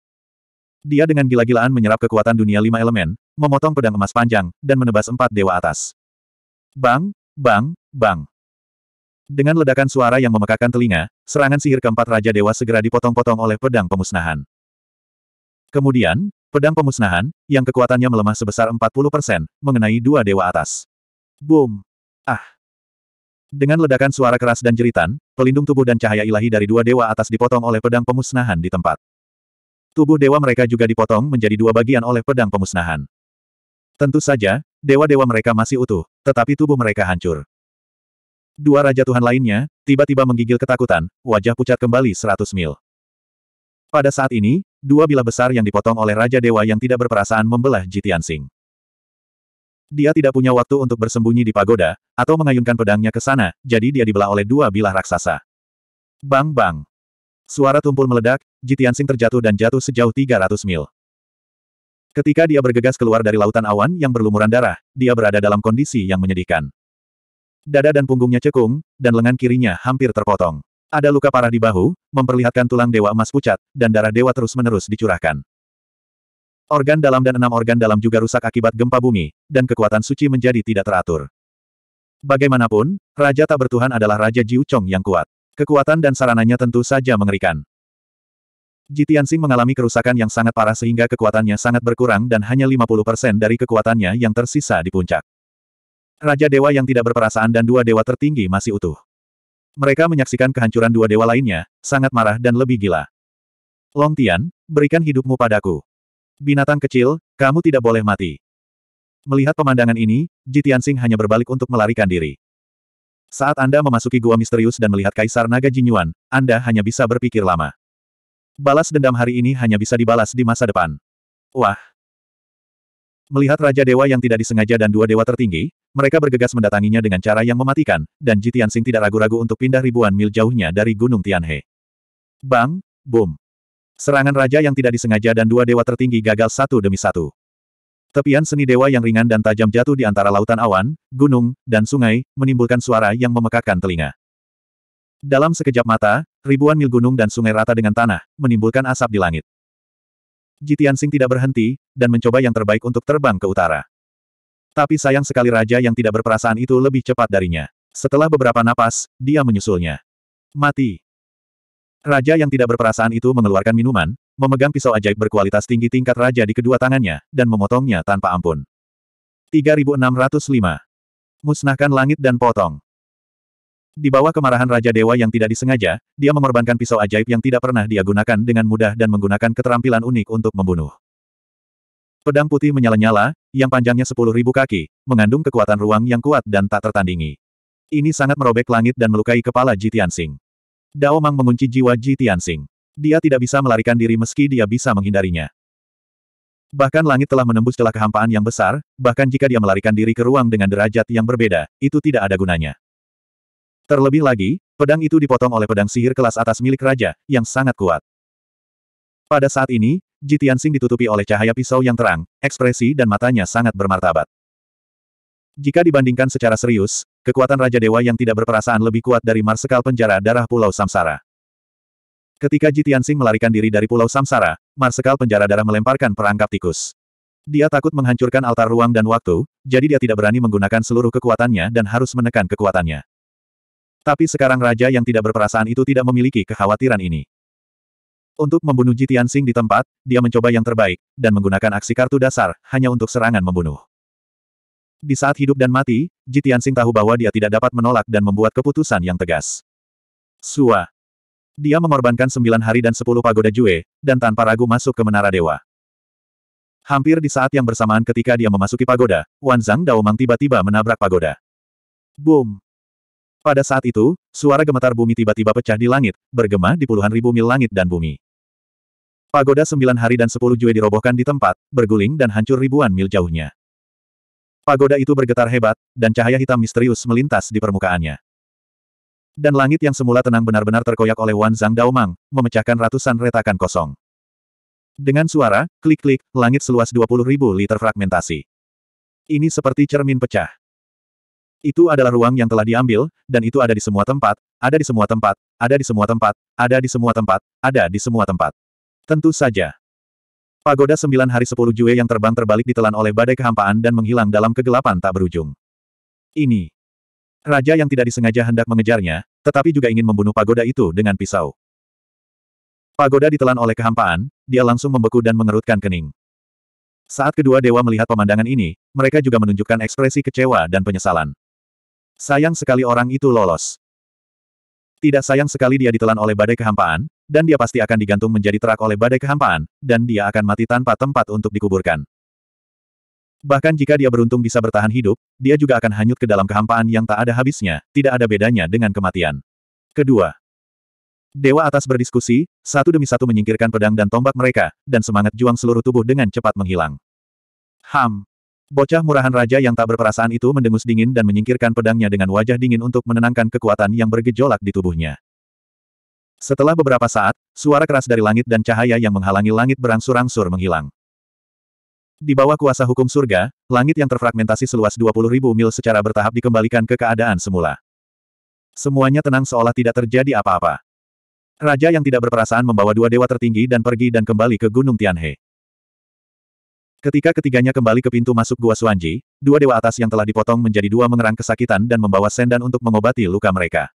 [SPEAKER 1] Dia dengan gila-gilaan menyerap kekuatan dunia lima elemen, memotong pedang emas panjang, dan menebas empat dewa atas. Bang, bang, bang. Dengan ledakan suara yang memekakan telinga, serangan sihir keempat Raja Dewa segera dipotong-potong oleh pedang pemusnahan. Kemudian, pedang pemusnahan, yang kekuatannya melemah sebesar 40%, mengenai dua dewa atas. Boom! Ah! Dengan ledakan suara keras dan jeritan, pelindung tubuh dan cahaya ilahi dari dua dewa atas dipotong oleh pedang pemusnahan di tempat. Tubuh dewa mereka juga dipotong menjadi dua bagian oleh pedang pemusnahan. Tentu saja, dewa-dewa mereka masih utuh, tetapi tubuh mereka hancur. Dua Raja Tuhan lainnya, tiba-tiba menggigil ketakutan, wajah pucat kembali seratus mil. Pada saat ini, dua bilah besar yang dipotong oleh Raja Dewa yang tidak berperasaan membelah Jitiansing. Dia tidak punya waktu untuk bersembunyi di pagoda, atau mengayunkan pedangnya ke sana, jadi dia dibelah oleh dua bilah raksasa. Bang-bang. Suara tumpul meledak, Jitiansing terjatuh dan jatuh sejauh 300 mil. Ketika dia bergegas keluar dari lautan awan yang berlumuran darah, dia berada dalam kondisi yang menyedihkan. Dada dan punggungnya cekung, dan lengan kirinya hampir terpotong. Ada luka parah di bahu, memperlihatkan tulang dewa emas pucat, dan darah dewa terus-menerus dicurahkan. Organ dalam dan enam organ dalam juga rusak akibat gempa bumi, dan kekuatan suci menjadi tidak teratur. Bagaimanapun, Raja tak bertuhan adalah Raja Jiu Chong yang kuat. Kekuatan dan sarananya tentu saja mengerikan. Jitiansing mengalami kerusakan yang sangat parah sehingga kekuatannya sangat berkurang dan hanya 50% dari kekuatannya yang tersisa di puncak. Raja Dewa yang tidak berperasaan dan dua dewa tertinggi masih utuh. Mereka menyaksikan kehancuran dua dewa lainnya, sangat marah dan lebih gila. Long Tian, berikan hidupmu padaku. Binatang kecil, kamu tidak boleh mati. Melihat pemandangan ini, Jitiansing hanya berbalik untuk melarikan diri. Saat Anda memasuki gua misterius dan melihat Kaisar Naga Jinyuan, Anda hanya bisa berpikir lama. Balas dendam hari ini hanya bisa dibalas di masa depan. Wah! Melihat Raja Dewa yang tidak disengaja dan dua dewa tertinggi, mereka bergegas mendatanginya dengan cara yang mematikan, dan Jitiansing tidak ragu-ragu untuk pindah ribuan mil jauhnya dari Gunung Tianhe. Bang, boom. Serangan raja yang tidak disengaja dan dua dewa tertinggi gagal satu demi satu. Tepian seni dewa yang ringan dan tajam jatuh di antara lautan awan, gunung, dan sungai, menimbulkan suara yang memekakan telinga. Dalam sekejap mata, ribuan mil gunung dan sungai rata dengan tanah, menimbulkan asap di langit. Jitiansing tidak berhenti, dan mencoba yang terbaik untuk terbang ke utara. Tapi sayang sekali raja yang tidak berperasaan itu lebih cepat darinya. Setelah beberapa napas, dia menyusulnya. Mati. Raja yang tidak berperasaan itu mengeluarkan minuman, memegang pisau ajaib berkualitas tinggi tingkat raja di kedua tangannya, dan memotongnya tanpa ampun. 3605. Musnahkan langit dan potong. Di bawah kemarahan Raja Dewa yang tidak disengaja, dia mengorbankan pisau ajaib yang tidak pernah dia gunakan dengan mudah dan menggunakan keterampilan unik untuk membunuh. Pedang putih menyala-nyala, yang panjangnya sepuluh ribu kaki, mengandung kekuatan ruang yang kuat dan tak tertandingi. Ini sangat merobek langit dan melukai kepala Jitiansing. Dao Mang mengunci jiwa Ji Tianxing. Dia tidak bisa melarikan diri meski dia bisa menghindarinya. Bahkan langit telah menembus celah kehampaan yang besar, bahkan jika dia melarikan diri ke ruang dengan derajat yang berbeda, itu tidak ada gunanya. Terlebih lagi, pedang itu dipotong oleh pedang sihir kelas atas milik raja, yang sangat kuat. Pada saat ini, Ji Tianxing ditutupi oleh cahaya pisau yang terang, ekspresi dan matanya sangat bermartabat. Jika dibandingkan secara serius, kekuatan Raja Dewa yang tidak berperasaan lebih kuat dari Marsekal Penjara Darah Pulau Samsara. Ketika Jitiansing melarikan diri dari Pulau Samsara, Marsekal Penjara Darah melemparkan perangkap tikus. Dia takut menghancurkan altar ruang dan waktu, jadi dia tidak berani menggunakan seluruh kekuatannya dan harus menekan kekuatannya. Tapi sekarang raja yang tidak berperasaan itu tidak memiliki kekhawatiran ini. Untuk membunuh Jitian Sing di tempat, dia mencoba yang terbaik, dan menggunakan aksi kartu dasar, hanya untuk serangan membunuh. Di saat hidup dan mati, Jitian Sing tahu bahwa dia tidak dapat menolak dan membuat keputusan yang tegas. Sua. Dia mengorbankan sembilan hari dan sepuluh pagoda Jue, dan tanpa ragu masuk ke Menara Dewa. Hampir di saat yang bersamaan ketika dia memasuki pagoda, Wan Zhang Daomang tiba-tiba menabrak pagoda. Boom! Pada saat itu, suara gemetar bumi tiba-tiba pecah di langit, bergema di puluhan ribu mil langit dan bumi. Pagoda sembilan hari dan sepuluh jue dirobohkan di tempat, berguling dan hancur ribuan mil jauhnya. Pagoda itu bergetar hebat, dan cahaya hitam misterius melintas di permukaannya. Dan langit yang semula tenang benar-benar terkoyak oleh Wan Zhang Daomang, memecahkan ratusan retakan kosong. Dengan suara, klik-klik, langit seluas 20 ribu liter fragmentasi. Ini seperti cermin pecah. Itu adalah ruang yang telah diambil, dan itu ada di semua tempat, ada di semua tempat, ada di semua tempat, ada di semua tempat, ada di semua tempat. Tentu saja. Pagoda sembilan hari sepuluh jue yang terbang terbalik ditelan oleh badai kehampaan dan menghilang dalam kegelapan tak berujung. Ini. Raja yang tidak disengaja hendak mengejarnya, tetapi juga ingin membunuh pagoda itu dengan pisau. Pagoda ditelan oleh kehampaan, dia langsung membeku dan mengerutkan kening. Saat kedua dewa melihat pemandangan ini, mereka juga menunjukkan ekspresi kecewa dan penyesalan. Sayang sekali orang itu lolos. Tidak sayang sekali dia ditelan oleh badai kehampaan, dan dia pasti akan digantung menjadi terak oleh badai kehampaan, dan dia akan mati tanpa tempat untuk dikuburkan. Bahkan jika dia beruntung bisa bertahan hidup, dia juga akan hanyut ke dalam kehampaan yang tak ada habisnya, tidak ada bedanya dengan kematian. Kedua, Dewa atas berdiskusi, satu demi satu menyingkirkan pedang dan tombak mereka, dan semangat juang seluruh tubuh dengan cepat menghilang. Ham! Bocah murahan raja yang tak berperasaan itu mendengus dingin dan menyingkirkan pedangnya dengan wajah dingin untuk menenangkan kekuatan yang bergejolak di tubuhnya. Setelah beberapa saat, suara keras dari langit dan cahaya yang menghalangi langit berangsur-angsur menghilang. Di bawah kuasa hukum surga, langit yang terfragmentasi seluas 20 ribu mil secara bertahap dikembalikan ke keadaan semula. Semuanya tenang seolah tidak terjadi apa-apa. Raja yang tidak berperasaan membawa dua dewa tertinggi dan pergi dan kembali ke Gunung Tianhe. Ketika ketiganya kembali ke pintu masuk Gua Suanji, dua dewa atas yang telah dipotong menjadi dua mengerang kesakitan dan membawa sendan untuk mengobati luka mereka.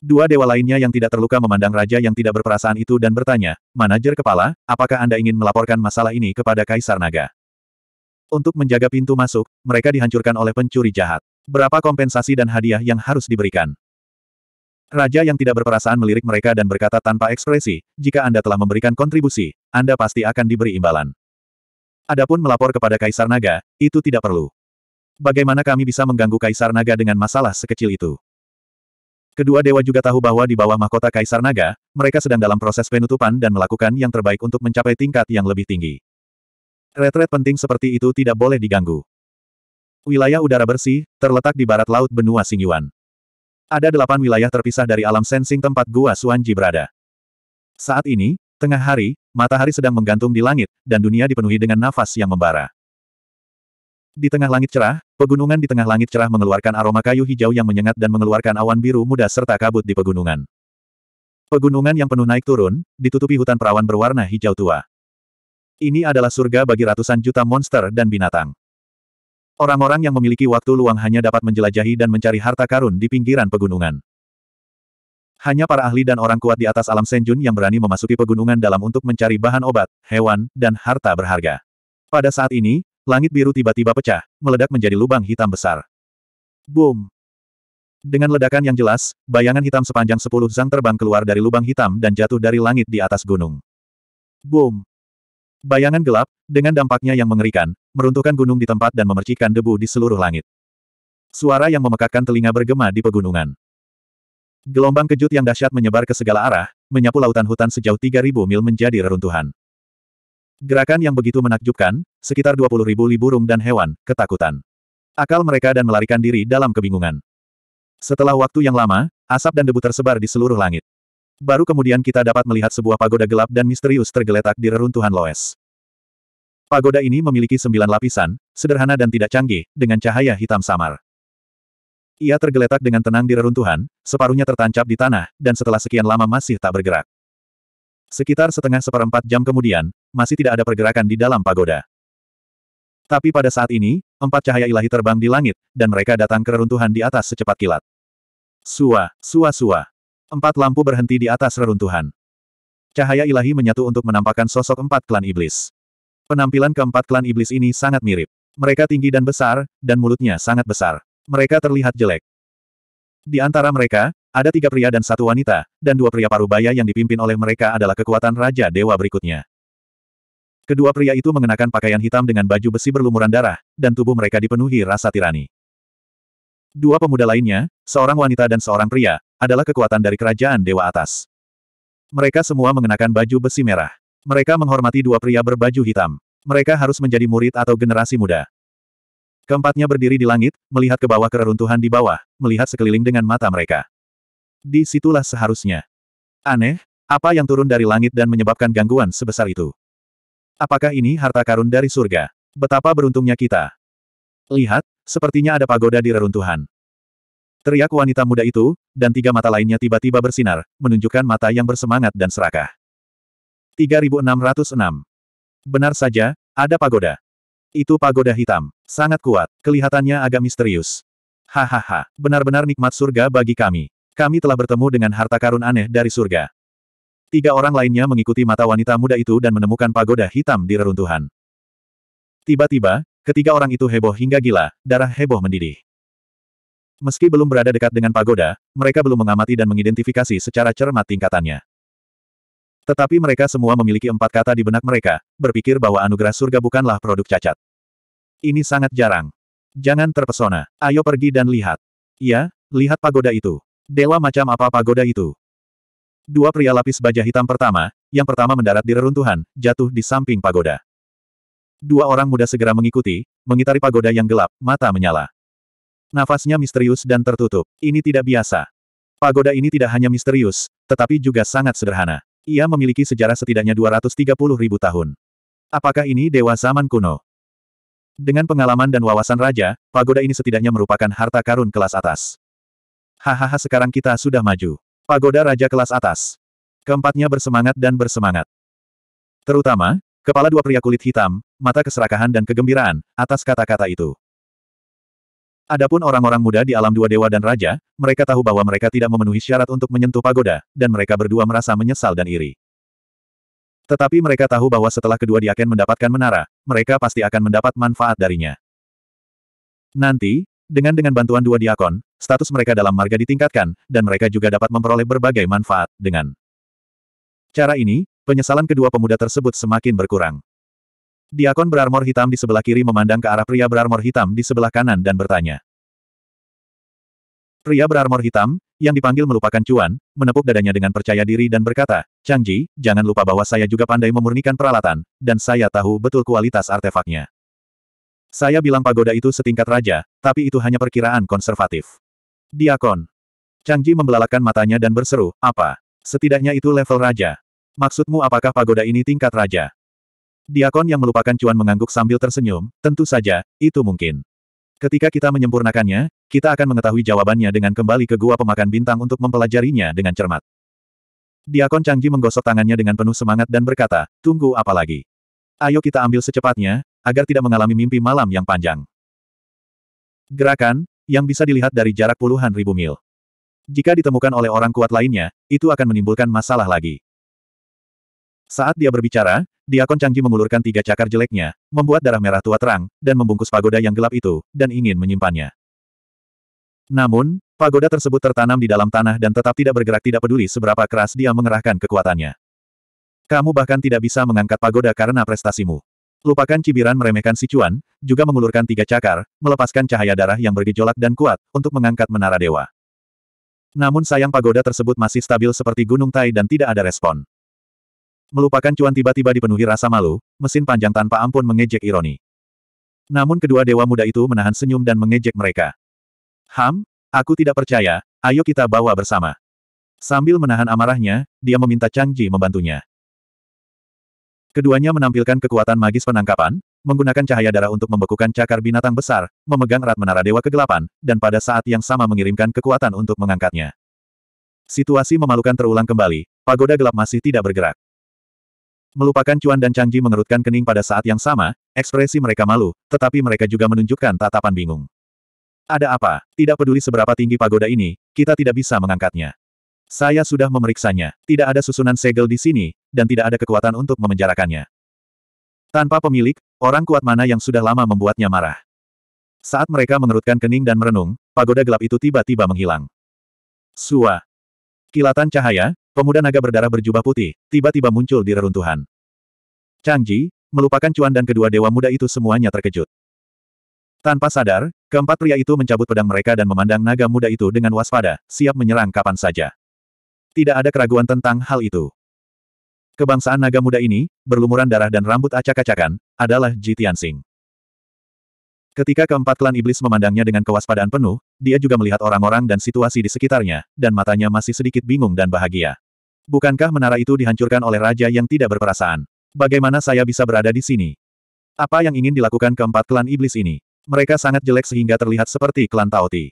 [SPEAKER 1] Dua dewa lainnya yang tidak terluka memandang raja yang tidak berperasaan itu dan bertanya, Manajer kepala, apakah Anda ingin melaporkan masalah ini kepada Kaisar Naga? Untuk menjaga pintu masuk, mereka dihancurkan oleh pencuri jahat. Berapa kompensasi dan hadiah yang harus diberikan? Raja yang tidak berperasaan melirik mereka dan berkata tanpa ekspresi, jika Anda telah memberikan kontribusi, Anda pasti akan diberi imbalan. Adapun melapor kepada Kaisar Naga, itu tidak perlu. Bagaimana kami bisa mengganggu Kaisar Naga dengan masalah sekecil itu? Kedua dewa juga tahu bahwa di bawah mahkota Kaisar Naga, mereka sedang dalam proses penutupan dan melakukan yang terbaik untuk mencapai tingkat yang lebih tinggi. Retret penting seperti itu tidak boleh diganggu. Wilayah udara bersih, terletak di barat laut benua Xingyuan. Ada delapan wilayah terpisah dari alam sensing tempat Gua Suanji berada. Saat ini, tengah hari, matahari sedang menggantung di langit, dan dunia dipenuhi dengan nafas yang membara. Di tengah langit cerah, pegunungan di tengah langit cerah mengeluarkan aroma kayu hijau yang menyengat dan mengeluarkan awan biru muda serta kabut di pegunungan. Pegunungan yang penuh naik turun, ditutupi hutan perawan berwarna hijau tua. Ini adalah surga bagi ratusan juta monster dan binatang. Orang-orang yang memiliki waktu luang hanya dapat menjelajahi dan mencari harta karun di pinggiran pegunungan. Hanya para ahli dan orang kuat di atas alam Senjun yang berani memasuki pegunungan dalam untuk mencari bahan obat, hewan, dan harta berharga. Pada saat ini, langit biru tiba-tiba pecah, meledak menjadi lubang hitam besar. Boom! Dengan ledakan yang jelas, bayangan hitam sepanjang sepuluh zang terbang keluar dari lubang hitam dan jatuh dari langit di atas gunung. Boom! Bayangan gelap, dengan dampaknya yang mengerikan, meruntuhkan gunung di tempat dan memercikkan debu di seluruh langit. Suara yang memekakkan telinga bergema di pegunungan. Gelombang kejut yang dahsyat menyebar ke segala arah, menyapu lautan hutan sejauh 3000 mil menjadi reruntuhan. Gerakan yang begitu menakjubkan, sekitar 20 ribu burung dan hewan, ketakutan. Akal mereka dan melarikan diri dalam kebingungan. Setelah waktu yang lama, asap dan debu tersebar di seluruh langit. Baru kemudian kita dapat melihat sebuah pagoda gelap dan misterius tergeletak di reruntuhan Loes. Pagoda ini memiliki sembilan lapisan, sederhana dan tidak canggih, dengan cahaya hitam samar. Ia tergeletak dengan tenang di reruntuhan, separuhnya tertancap di tanah, dan setelah sekian lama masih tak bergerak. Sekitar setengah seperempat jam kemudian, masih tidak ada pergerakan di dalam pagoda. Tapi pada saat ini, empat cahaya ilahi terbang di langit, dan mereka datang ke reruntuhan di atas secepat kilat. Sua, sua sua. Empat lampu berhenti di atas reruntuhan. Cahaya ilahi menyatu untuk menampakkan sosok empat klan iblis. Penampilan keempat klan iblis ini sangat mirip. Mereka tinggi dan besar, dan mulutnya sangat besar. Mereka terlihat jelek. Di antara mereka, ada tiga pria dan satu wanita, dan dua pria parubaya yang dipimpin oleh mereka adalah kekuatan Raja Dewa berikutnya. Kedua pria itu mengenakan pakaian hitam dengan baju besi berlumuran darah, dan tubuh mereka dipenuhi rasa tirani. Dua pemuda lainnya, seorang wanita dan seorang pria, adalah kekuatan dari kerajaan Dewa Atas. Mereka semua mengenakan baju besi merah. Mereka menghormati dua pria berbaju hitam. Mereka harus menjadi murid atau generasi muda. Keempatnya berdiri di langit, melihat ke bawah ke reruntuhan di bawah, melihat sekeliling dengan mata mereka. Di situlah seharusnya. Aneh, apa yang turun dari langit dan menyebabkan gangguan sebesar itu? Apakah ini harta karun dari surga? Betapa beruntungnya kita. Lihat, sepertinya ada pagoda di reruntuhan. Teriak wanita muda itu, dan tiga mata lainnya tiba-tiba bersinar, menunjukkan mata yang bersemangat dan serakah. 3606. Benar saja, ada pagoda. Itu pagoda hitam. Sangat kuat, kelihatannya agak misterius. Hahaha, benar-benar nikmat surga bagi kami. Kami telah bertemu dengan harta karun aneh dari surga. Tiga orang lainnya mengikuti mata wanita muda itu dan menemukan pagoda hitam di reruntuhan. Tiba-tiba, ketiga orang itu heboh hingga gila, darah heboh mendidih. Meski belum berada dekat dengan pagoda, mereka belum mengamati dan mengidentifikasi secara cermat tingkatannya. Tetapi mereka semua memiliki empat kata di benak mereka, berpikir bahwa anugerah surga bukanlah produk cacat. Ini sangat jarang. Jangan terpesona. Ayo pergi dan lihat. Ya, lihat pagoda itu. Dewa macam apa pagoda itu? Dua pria lapis baja hitam pertama, yang pertama mendarat di reruntuhan, jatuh di samping pagoda. Dua orang muda segera mengikuti, mengitari pagoda yang gelap, mata menyala. Nafasnya misterius dan tertutup. Ini tidak biasa. Pagoda ini tidak hanya misterius, tetapi juga sangat sederhana. Ia memiliki sejarah setidaknya 230 ribu tahun. Apakah ini dewa zaman kuno? Dengan pengalaman dan wawasan raja, pagoda ini setidaknya merupakan harta karun kelas atas. Hahaha sekarang kita sudah maju. Pagoda Raja kelas atas. Keempatnya bersemangat dan bersemangat. Terutama, kepala dua pria kulit hitam, mata keserakahan dan kegembiraan, atas kata-kata itu. Adapun orang-orang muda di alam dua dewa dan raja, mereka tahu bahwa mereka tidak memenuhi syarat untuk menyentuh pagoda, dan mereka berdua merasa menyesal dan iri. Tetapi mereka tahu bahwa setelah kedua diaken mendapatkan menara, mereka pasti akan mendapat manfaat darinya. Nanti, dengan dengan bantuan dua diakon, status mereka dalam marga ditingkatkan, dan mereka juga dapat memperoleh berbagai manfaat, dengan cara ini, penyesalan kedua pemuda tersebut semakin berkurang. Diakon berarmor hitam di sebelah kiri memandang ke arah pria berarmor hitam di sebelah kanan dan bertanya. Pria berarmor hitam, yang dipanggil melupakan cuan, menepuk dadanya dengan percaya diri dan berkata, Changji, jangan lupa bahwa saya juga pandai memurnikan peralatan, dan saya tahu betul kualitas artefaknya. Saya bilang pagoda itu setingkat raja, tapi itu hanya perkiraan konservatif. Diakon. Changji membelalakan matanya dan berseru, apa? Setidaknya itu level raja. Maksudmu apakah pagoda ini tingkat raja? Diakon yang melupakan cuan mengangguk sambil tersenyum, tentu saja, itu mungkin. Ketika kita menyempurnakannya, kita akan mengetahui jawabannya dengan kembali ke gua pemakan bintang untuk mempelajarinya dengan cermat. Diakon Changji menggosok tangannya dengan penuh semangat dan berkata, tunggu apa lagi? Ayo kita ambil secepatnya, agar tidak mengalami mimpi malam yang panjang. Gerakan, yang bisa dilihat dari jarak puluhan ribu mil. Jika ditemukan oleh orang kuat lainnya, itu akan menimbulkan masalah lagi. Saat dia berbicara, Diakon Changji mengulurkan tiga cakar jeleknya, membuat darah merah tua terang, dan membungkus pagoda yang gelap itu, dan ingin menyimpannya. Namun, pagoda tersebut tertanam di dalam tanah dan tetap tidak bergerak tidak peduli seberapa keras dia mengerahkan kekuatannya. Kamu bahkan tidak bisa mengangkat pagoda karena prestasimu. Lupakan cibiran meremehkan si Cuan, juga mengulurkan tiga cakar, melepaskan cahaya darah yang bergejolak dan kuat, untuk mengangkat menara dewa. Namun sayang pagoda tersebut masih stabil seperti gunung Tai dan tidak ada respon. Melupakan Cuan tiba-tiba dipenuhi rasa malu, mesin panjang tanpa ampun mengejek ironi. Namun kedua dewa muda itu menahan senyum dan mengejek mereka. Ham, aku tidak percaya, ayo kita bawa bersama. Sambil menahan amarahnya, dia meminta Changji membantunya. Keduanya menampilkan kekuatan magis penangkapan, menggunakan cahaya darah untuk membekukan cakar binatang besar, memegang erat menara dewa kegelapan, dan pada saat yang sama mengirimkan kekuatan untuk mengangkatnya. Situasi memalukan terulang kembali, pagoda gelap masih tidak bergerak. Melupakan Cuan dan Changji mengerutkan kening pada saat yang sama, ekspresi mereka malu, tetapi mereka juga menunjukkan tatapan bingung. Ada apa? Tidak peduli seberapa tinggi pagoda ini, kita tidak bisa mengangkatnya. Saya sudah memeriksanya. Tidak ada susunan segel di sini, dan tidak ada kekuatan untuk memenjarakannya. Tanpa pemilik, orang kuat mana yang sudah lama membuatnya marah. Saat mereka mengerutkan kening dan merenung, pagoda gelap itu tiba-tiba menghilang. Sua. Kilatan cahaya, Pemuda naga berdarah berjubah putih, tiba-tiba muncul di reruntuhan. Changji, melupakan Cuan dan kedua dewa muda itu semuanya terkejut. Tanpa sadar, keempat pria itu mencabut pedang mereka dan memandang naga muda itu dengan waspada, siap menyerang kapan saja. Tidak ada keraguan tentang hal itu. Kebangsaan naga muda ini, berlumuran darah dan rambut acak-acakan, adalah Ji Tianxing. Ketika keempat klan iblis memandangnya dengan kewaspadaan penuh, dia juga melihat orang-orang dan situasi di sekitarnya, dan matanya masih sedikit bingung dan bahagia. Bukankah menara itu dihancurkan oleh raja yang tidak berperasaan? Bagaimana saya bisa berada di sini? Apa yang ingin dilakukan keempat klan iblis ini? Mereka sangat jelek sehingga terlihat seperti klan Taoti.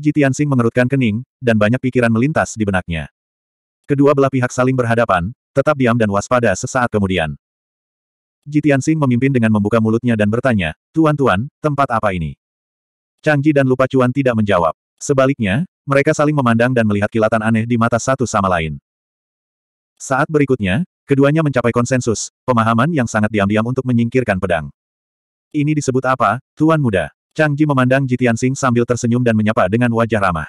[SPEAKER 1] Jitiansing mengerutkan kening, dan banyak pikiran melintas di benaknya. Kedua belah pihak saling berhadapan, tetap diam dan waspada sesaat kemudian. Jitiansing memimpin dengan membuka mulutnya dan bertanya, Tuan-tuan, tempat apa ini? Changji dan Lupa Cuan tidak menjawab. Sebaliknya, mereka saling memandang dan melihat kilatan aneh di mata satu sama lain. Saat berikutnya, keduanya mencapai konsensus, pemahaman yang sangat diam-diam untuk menyingkirkan pedang. Ini disebut apa, Tuan Muda? Chang Ji memandang Jitian Sing sambil tersenyum dan menyapa dengan wajah ramah.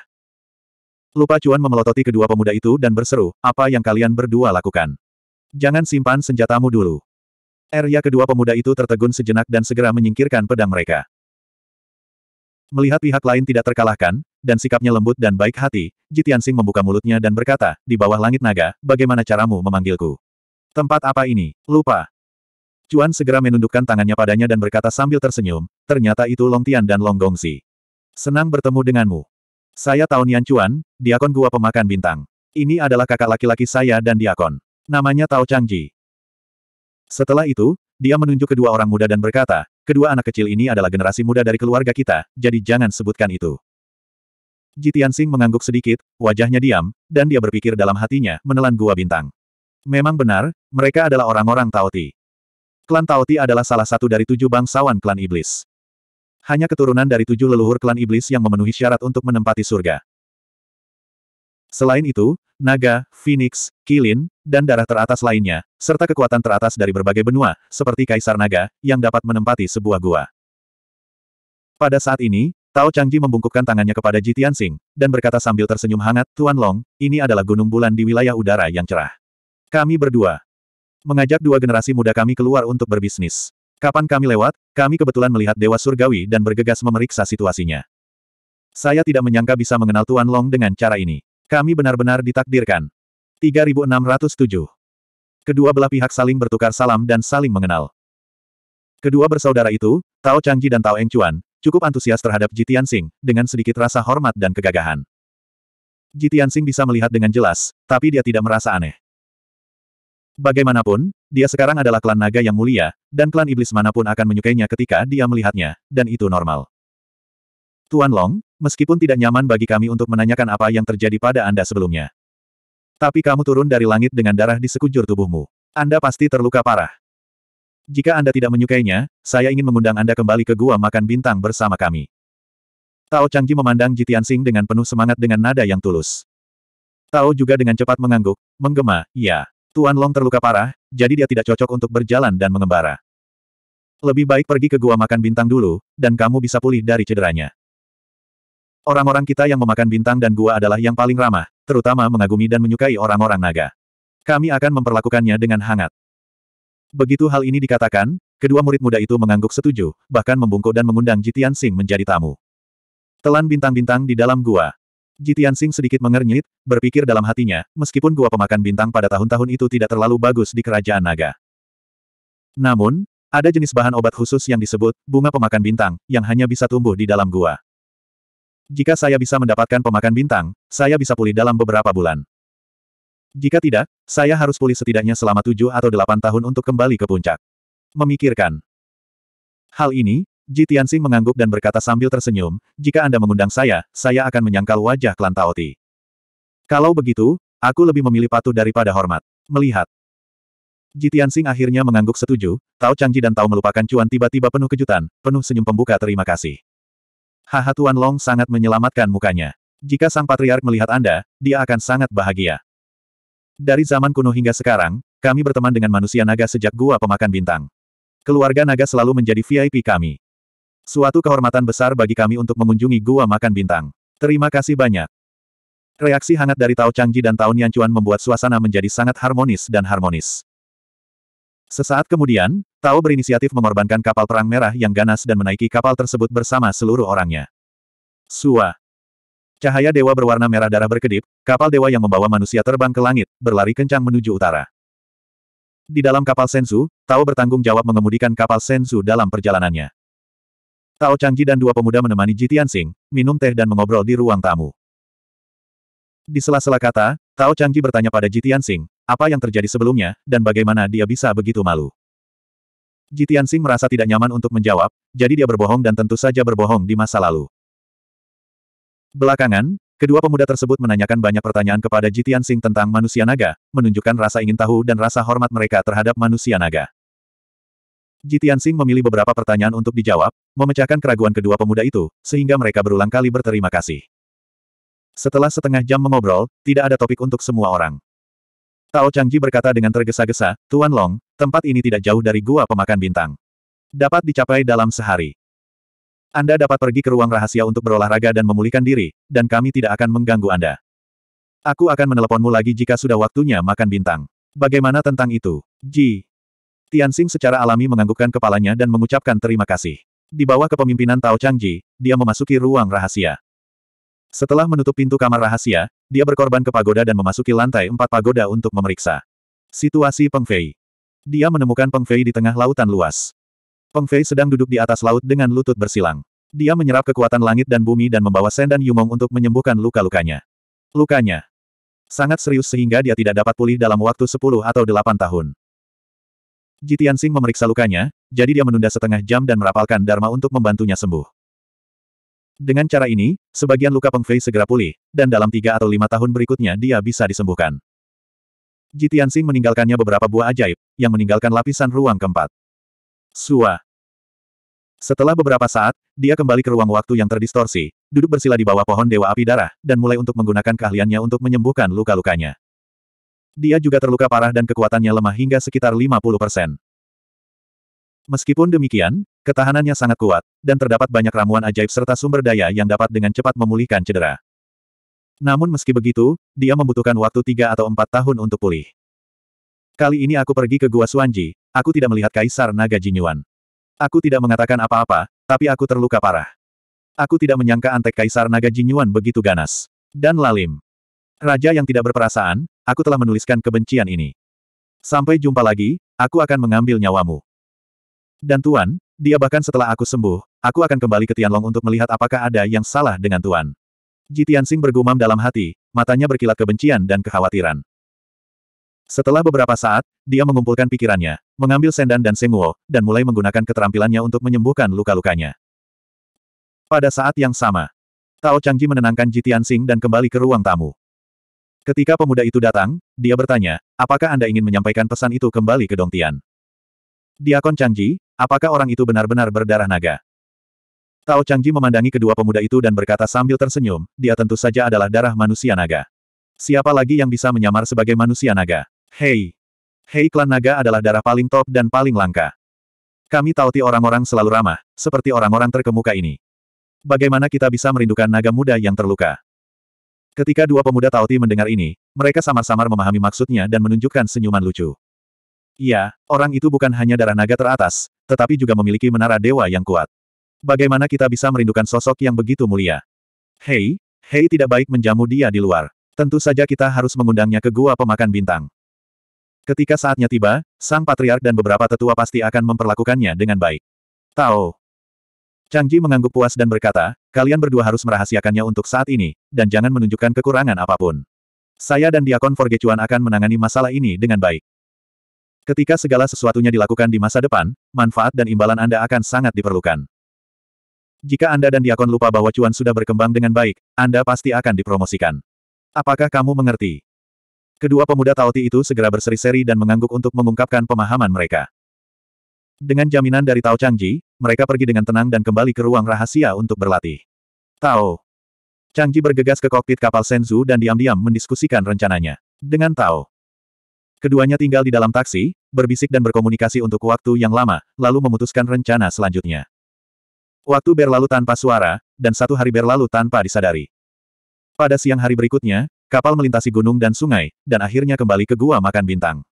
[SPEAKER 1] Lupa Cuan memelototi kedua pemuda itu dan berseru, apa yang kalian berdua lakukan? Jangan simpan senjatamu dulu. Erya kedua pemuda itu tertegun sejenak dan segera menyingkirkan pedang mereka. Melihat pihak lain tidak terkalahkan, dan sikapnya lembut dan baik hati, Jitiansing membuka mulutnya dan berkata, di bawah langit naga, bagaimana caramu memanggilku? Tempat apa ini? Lupa. Cuan segera menundukkan tangannya padanya dan berkata sambil tersenyum, ternyata itu Long Tian dan Long Gongsi. Senang bertemu denganmu. Saya tahu Nian Cuan, diakon gua pemakan bintang. Ini adalah kakak laki-laki saya dan diakon. Namanya Tao Changji. Setelah itu, dia menunjuk kedua orang muda dan berkata, kedua anak kecil ini adalah generasi muda dari keluarga kita, jadi jangan sebutkan itu. Jitiansing mengangguk sedikit, wajahnya diam, dan dia berpikir dalam hatinya, menelan gua bintang. Memang benar, mereka adalah orang-orang Taoti. Klan Taoti adalah salah satu dari tujuh bangsawan klan iblis. Hanya keturunan dari tujuh leluhur klan iblis yang memenuhi syarat untuk menempati surga. Selain itu, naga, phoenix, kilin, dan darah teratas lainnya, serta kekuatan teratas dari berbagai benua, seperti Kaisar Naga, yang dapat menempati sebuah gua. Pada saat ini, Tao Changji membungkukkan tangannya kepada Ji Tianxing, dan berkata sambil tersenyum hangat, Tuan Long, ini adalah gunung bulan di wilayah udara yang cerah. Kami berdua mengajak dua generasi muda kami keluar untuk berbisnis. Kapan kami lewat, kami kebetulan melihat Dewa Surgawi dan bergegas memeriksa situasinya. Saya tidak menyangka bisa mengenal Tuan Long dengan cara ini. Kami benar-benar ditakdirkan. 3607. Kedua belah pihak saling bertukar salam dan saling mengenal. Kedua bersaudara itu, Tao Changji dan Tao Engchuan, cukup antusias terhadap Ji Tianxing, dengan sedikit rasa hormat dan kegagahan. Ji Tianxing bisa melihat dengan jelas, tapi dia tidak merasa aneh. Bagaimanapun, dia sekarang adalah klan naga yang mulia, dan klan iblis mana pun akan menyukainya ketika dia melihatnya, dan itu normal. Tuan Long, meskipun tidak nyaman bagi kami untuk menanyakan apa yang terjadi pada Anda sebelumnya. Tapi kamu turun dari langit dengan darah di sekujur tubuhmu. Anda pasti terluka parah. Jika Anda tidak menyukainya, saya ingin mengundang Anda kembali ke gua makan bintang bersama kami. Tao Changji memandang Jitian Sing dengan penuh semangat dengan nada yang tulus. Tao juga dengan cepat mengangguk, menggema, ya. Tuan Long terluka parah, jadi dia tidak cocok untuk berjalan dan mengembara. Lebih baik pergi ke gua makan bintang dulu, dan kamu bisa pulih dari cederanya. Orang-orang kita yang memakan bintang dan gua adalah yang paling ramah, terutama mengagumi dan menyukai orang-orang naga. Kami akan memperlakukannya dengan hangat. Begitu hal ini dikatakan, kedua murid muda itu mengangguk setuju, bahkan membungkuk dan mengundang Jitian Sing menjadi tamu. Telan bintang-bintang di dalam gua. Jitian Sing sedikit mengernyit, berpikir dalam hatinya, meskipun gua pemakan bintang pada tahun-tahun itu tidak terlalu bagus di kerajaan naga. Namun, ada jenis bahan obat khusus yang disebut bunga pemakan bintang, yang hanya bisa tumbuh di dalam gua. Jika saya bisa mendapatkan pemakan bintang, saya bisa pulih dalam beberapa bulan. Jika tidak, saya harus pulih setidaknya selama tujuh atau delapan tahun untuk kembali ke puncak. Memikirkan hal ini, Ji Tianxing mengangguk dan berkata sambil tersenyum, jika Anda mengundang saya, saya akan menyangkal wajah klan Taoti. Kalau begitu, aku lebih memilih patuh daripada hormat. Melihat. Jitian Sing akhirnya mengangguk setuju, Tao Changji dan Tao melupakan cuan tiba-tiba penuh kejutan, penuh senyum pembuka terima kasih. Haha Tuan Long sangat menyelamatkan mukanya. Jika sang patriark melihat Anda, dia akan sangat bahagia. Dari zaman kuno hingga sekarang, kami berteman dengan manusia naga sejak gua pemakan bintang. Keluarga naga selalu menjadi VIP kami. Suatu kehormatan besar bagi kami untuk mengunjungi gua makan bintang. Terima kasih banyak. Reaksi hangat dari Tao Changji dan Tao Nianchuan membuat suasana menjadi sangat harmonis dan harmonis. Sesaat kemudian, Tao berinisiatif mengorbankan kapal perang merah yang ganas dan menaiki kapal tersebut bersama seluruh orangnya. Sua. Cahaya dewa berwarna merah darah berkedip, kapal dewa yang membawa manusia terbang ke langit, berlari kencang menuju utara. Di dalam kapal Sensu, Tao bertanggung jawab mengemudikan kapal Sensu dalam perjalanannya. Tao Changji dan dua pemuda menemani Ji Tianxing, minum teh dan mengobrol di ruang tamu. Di sela-sela kata, Tao Changji bertanya pada Ji Tianxing, apa yang terjadi sebelumnya, dan bagaimana dia bisa begitu malu. Jitian Sing merasa tidak nyaman untuk menjawab, jadi dia berbohong dan tentu saja berbohong di masa lalu. Belakangan, kedua pemuda tersebut menanyakan banyak pertanyaan kepada Jitian Sing tentang manusia naga, menunjukkan rasa ingin tahu dan rasa hormat mereka terhadap manusia naga. Jitian Sing memilih beberapa pertanyaan untuk dijawab, memecahkan keraguan kedua pemuda itu, sehingga mereka berulang kali berterima kasih. Setelah setengah jam mengobrol, tidak ada topik untuk semua orang. Tao Changji berkata dengan tergesa-gesa, Tuan Long, tempat ini tidak jauh dari gua pemakan bintang. Dapat dicapai dalam sehari. Anda dapat pergi ke ruang rahasia untuk berolahraga dan memulihkan diri, dan kami tidak akan mengganggu Anda. Aku akan meneleponmu lagi jika sudah waktunya makan bintang. Bagaimana tentang itu? Ji. Tianxing secara alami menganggukkan kepalanya dan mengucapkan terima kasih. Di bawah kepemimpinan Tao Changji, dia memasuki ruang rahasia. Setelah menutup pintu kamar rahasia, dia berkorban ke pagoda dan memasuki lantai empat pagoda untuk memeriksa. Situasi Peng Fei. Dia menemukan Peng Fei di tengah lautan luas. Peng Fei sedang duduk di atas laut dengan lutut bersilang. Dia menyerap kekuatan langit dan bumi dan membawa Sen dan Yumong untuk menyembuhkan luka-lukanya. Lukanya sangat serius sehingga dia tidak dapat pulih dalam waktu 10 atau 8 tahun. Jitian Sing memeriksa lukanya, jadi dia menunda setengah jam dan merapalkan Dharma untuk membantunya sembuh. Dengan cara ini, sebagian luka Peng Fei segera pulih, dan dalam tiga atau lima tahun berikutnya dia bisa disembuhkan. Jitiansing meninggalkannya beberapa buah ajaib, yang meninggalkan lapisan ruang keempat. Sua. Setelah beberapa saat, dia kembali ke ruang waktu yang terdistorsi, duduk bersila di bawah pohon Dewa Api Darah, dan mulai untuk menggunakan keahliannya untuk menyembuhkan luka-lukanya. Dia juga terluka parah dan kekuatannya lemah hingga sekitar 50 persen. Meskipun demikian, ketahanannya sangat kuat, dan terdapat banyak ramuan ajaib serta sumber daya yang dapat dengan cepat memulihkan cedera. Namun meski begitu, dia membutuhkan waktu tiga atau empat tahun untuk pulih. Kali ini aku pergi ke Gua Suanji, aku tidak melihat Kaisar Naga Jinyuan. Aku tidak mengatakan apa-apa, tapi aku terluka parah. Aku tidak menyangka antek Kaisar Naga Jinyuan begitu ganas. Dan lalim. Raja yang tidak berperasaan, aku telah menuliskan kebencian ini. Sampai jumpa lagi, aku akan mengambil nyawamu. Dan Tuan, dia bahkan setelah aku sembuh, aku akan kembali ke Tianlong untuk melihat apakah ada yang salah dengan Tuan. Ji Tianxing bergumam dalam hati, matanya berkilat kebencian dan kekhawatiran. Setelah beberapa saat, dia mengumpulkan pikirannya, mengambil Sendan dan Sengwo, dan mulai menggunakan keterampilannya untuk menyembuhkan luka-lukanya. Pada saat yang sama, Tao Changji menenangkan Ji Tianxing dan kembali ke ruang tamu. Ketika pemuda itu datang, dia bertanya, apakah Anda ingin menyampaikan pesan itu kembali ke Dongtian? Diakon Changji, Apakah orang itu benar-benar berdarah naga? Tao Changji memandangi kedua pemuda itu dan berkata sambil tersenyum, dia tentu saja adalah darah manusia naga. Siapa lagi yang bisa menyamar sebagai manusia naga? Hei! Hei klan naga adalah darah paling top dan paling langka. Kami tauti orang-orang selalu ramah, seperti orang-orang terkemuka ini. Bagaimana kita bisa merindukan naga muda yang terluka? Ketika dua pemuda Tauti mendengar ini, mereka samar-samar memahami maksudnya dan menunjukkan senyuman lucu. Iya, orang itu bukan hanya darah naga teratas, tetapi juga memiliki menara dewa yang kuat. Bagaimana kita bisa merindukan sosok yang begitu mulia? Hei, Hei tidak baik menjamu dia di luar. Tentu saja kita harus mengundangnya ke gua pemakan bintang. Ketika saatnya tiba, sang patriark dan beberapa tetua pasti akan memperlakukannya dengan baik. Tao. Changji mengangguk puas dan berkata, kalian berdua harus merahasiakannya untuk saat ini, dan jangan menunjukkan kekurangan apa pun. Saya dan Diakon Forgecuan akan menangani masalah ini dengan baik. Ketika segala sesuatunya dilakukan di masa depan, manfaat dan imbalan Anda akan sangat diperlukan. Jika Anda dan Diakon lupa bahwa cuan sudah berkembang dengan baik, Anda pasti akan dipromosikan. Apakah kamu mengerti? Kedua pemuda Taoti itu segera berseri-seri dan mengangguk untuk mengungkapkan pemahaman mereka. Dengan jaminan dari Tao Changji, mereka pergi dengan tenang dan kembali ke ruang rahasia untuk berlatih. Tao. Changji bergegas ke kokpit kapal Senzu dan diam-diam mendiskusikan rencananya. Dengan Tao. Keduanya tinggal di dalam taksi, berbisik dan berkomunikasi untuk waktu yang lama, lalu memutuskan rencana selanjutnya. Waktu berlalu tanpa suara, dan satu hari berlalu tanpa disadari. Pada siang hari berikutnya, Kapal melintasi gunung dan sungai, dan akhirnya kembali ke Gua Makan Bintang.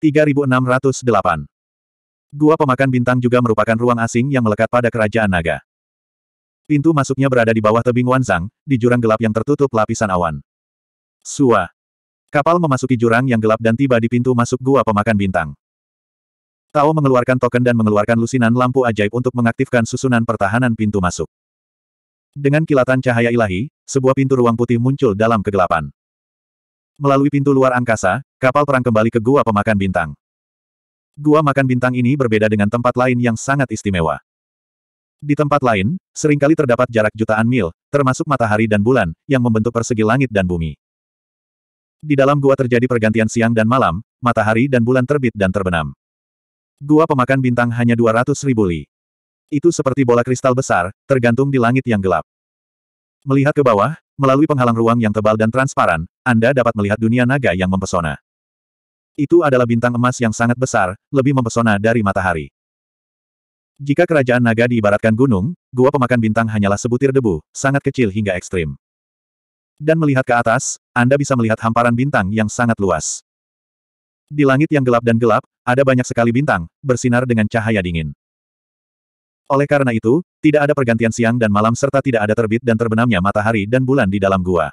[SPEAKER 1] 3608 Gua Pemakan Bintang juga merupakan ruang asing yang melekat pada Kerajaan Naga. Pintu masuknya berada di bawah tebing Wanzang, di jurang gelap yang tertutup lapisan awan. Sua. Kapal memasuki jurang yang gelap dan tiba di pintu masuk Gua Pemakan Bintang. Tao mengeluarkan token dan mengeluarkan lusinan lampu ajaib untuk mengaktifkan susunan pertahanan pintu masuk. Dengan kilatan cahaya ilahi, sebuah pintu ruang putih muncul dalam kegelapan. Melalui pintu luar angkasa, kapal perang kembali ke Gua Pemakan Bintang. Gua Makan Bintang ini berbeda dengan tempat lain yang sangat istimewa. Di tempat lain, sering kali terdapat jarak jutaan mil, termasuk matahari dan bulan, yang membentuk persegi langit dan bumi. Di dalam gua terjadi pergantian siang dan malam, matahari dan bulan terbit dan terbenam. Gua Pemakan Bintang hanya 200 ribu li. Itu seperti bola kristal besar, tergantung di langit yang gelap. Melihat ke bawah, melalui penghalang ruang yang tebal dan transparan, Anda dapat melihat dunia naga yang mempesona. Itu adalah bintang emas yang sangat besar, lebih mempesona dari matahari. Jika kerajaan naga diibaratkan gunung, gua pemakan bintang hanyalah sebutir debu, sangat kecil hingga ekstrim. Dan melihat ke atas, Anda bisa melihat hamparan bintang yang sangat luas. Di langit yang gelap dan gelap, ada banyak sekali bintang, bersinar dengan cahaya dingin. Oleh karena itu, tidak ada pergantian siang dan malam serta tidak ada terbit dan terbenamnya matahari dan bulan di dalam gua.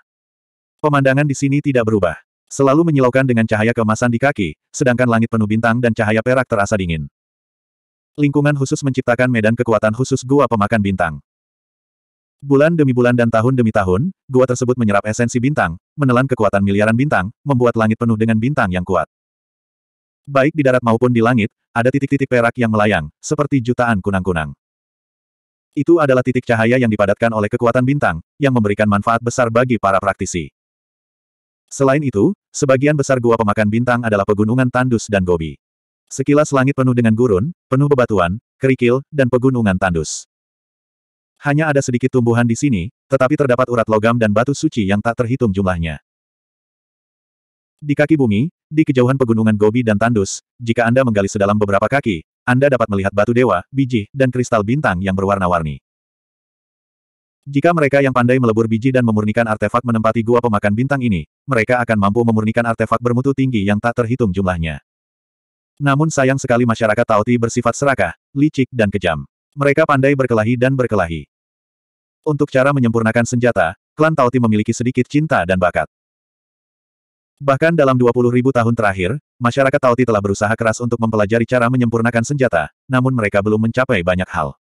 [SPEAKER 1] Pemandangan di sini tidak berubah. Selalu menyilaukan dengan cahaya keemasan di kaki, sedangkan langit penuh bintang dan cahaya perak terasa dingin. Lingkungan khusus menciptakan medan kekuatan khusus gua pemakan bintang. Bulan demi bulan dan tahun demi tahun, gua tersebut menyerap esensi bintang, menelan kekuatan miliaran bintang, membuat langit penuh dengan bintang yang kuat. Baik di darat maupun di langit, ada titik-titik perak yang melayang, seperti jutaan kunang-kunang. Itu adalah titik cahaya yang dipadatkan oleh kekuatan bintang, yang memberikan manfaat besar bagi para praktisi. Selain itu, sebagian besar gua pemakan bintang adalah pegunungan tandus dan gobi. Sekilas langit penuh dengan gurun, penuh bebatuan, kerikil, dan pegunungan tandus. Hanya ada sedikit tumbuhan di sini, tetapi terdapat urat logam dan batu suci yang tak terhitung jumlahnya. Di kaki bumi, di kejauhan pegunungan Gobi dan Tandus, jika Anda menggali sedalam beberapa kaki, anda dapat melihat batu dewa, biji, dan kristal bintang yang berwarna-warni. Jika mereka yang pandai melebur biji dan memurnikan artefak menempati gua pemakan bintang ini, mereka akan mampu memurnikan artefak bermutu tinggi yang tak terhitung jumlahnya. Namun sayang sekali masyarakat Taoti bersifat serakah, licik dan kejam. Mereka pandai berkelahi dan berkelahi. Untuk cara menyempurnakan senjata, klan Taoti memiliki sedikit cinta dan bakat. Bahkan dalam 20 ribu tahun terakhir, masyarakat Taoti telah berusaha keras untuk mempelajari cara menyempurnakan senjata, namun mereka belum mencapai banyak hal.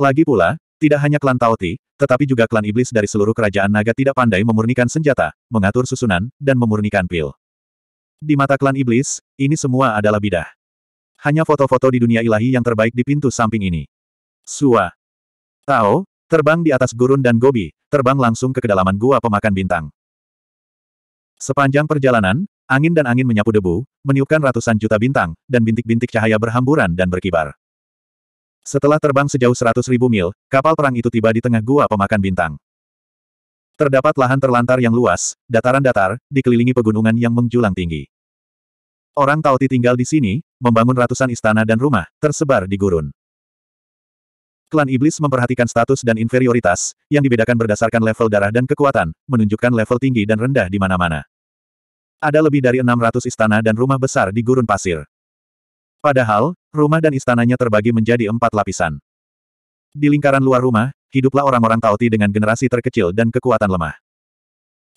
[SPEAKER 1] Lagi pula, tidak hanya klan Taoti, tetapi juga klan iblis dari seluruh kerajaan naga tidak pandai memurnikan senjata, mengatur susunan, dan memurnikan pil. Di mata klan iblis, ini semua adalah bidah. Hanya foto-foto di dunia ilahi yang terbaik di pintu samping ini. Sua. Tao, terbang di atas gurun dan gobi, terbang langsung ke kedalaman gua pemakan bintang. Sepanjang perjalanan, angin dan angin menyapu debu, meniupkan ratusan juta bintang, dan bintik-bintik cahaya berhamburan dan berkibar. Setelah terbang sejauh seratus ribu mil, kapal perang itu tiba di tengah gua pemakan bintang. Terdapat lahan terlantar yang luas, dataran datar, dikelilingi pegunungan yang menjulang tinggi. Orang Tauti tinggal di sini, membangun ratusan istana dan rumah, tersebar di gurun. Klan Iblis memperhatikan status dan inferioritas, yang dibedakan berdasarkan level darah dan kekuatan, menunjukkan level tinggi dan rendah di mana-mana. Ada lebih dari 600 istana dan rumah besar di gurun pasir. Padahal, rumah dan istananya terbagi menjadi empat lapisan. Di lingkaran luar rumah, hiduplah orang-orang Tauti dengan generasi terkecil dan kekuatan lemah.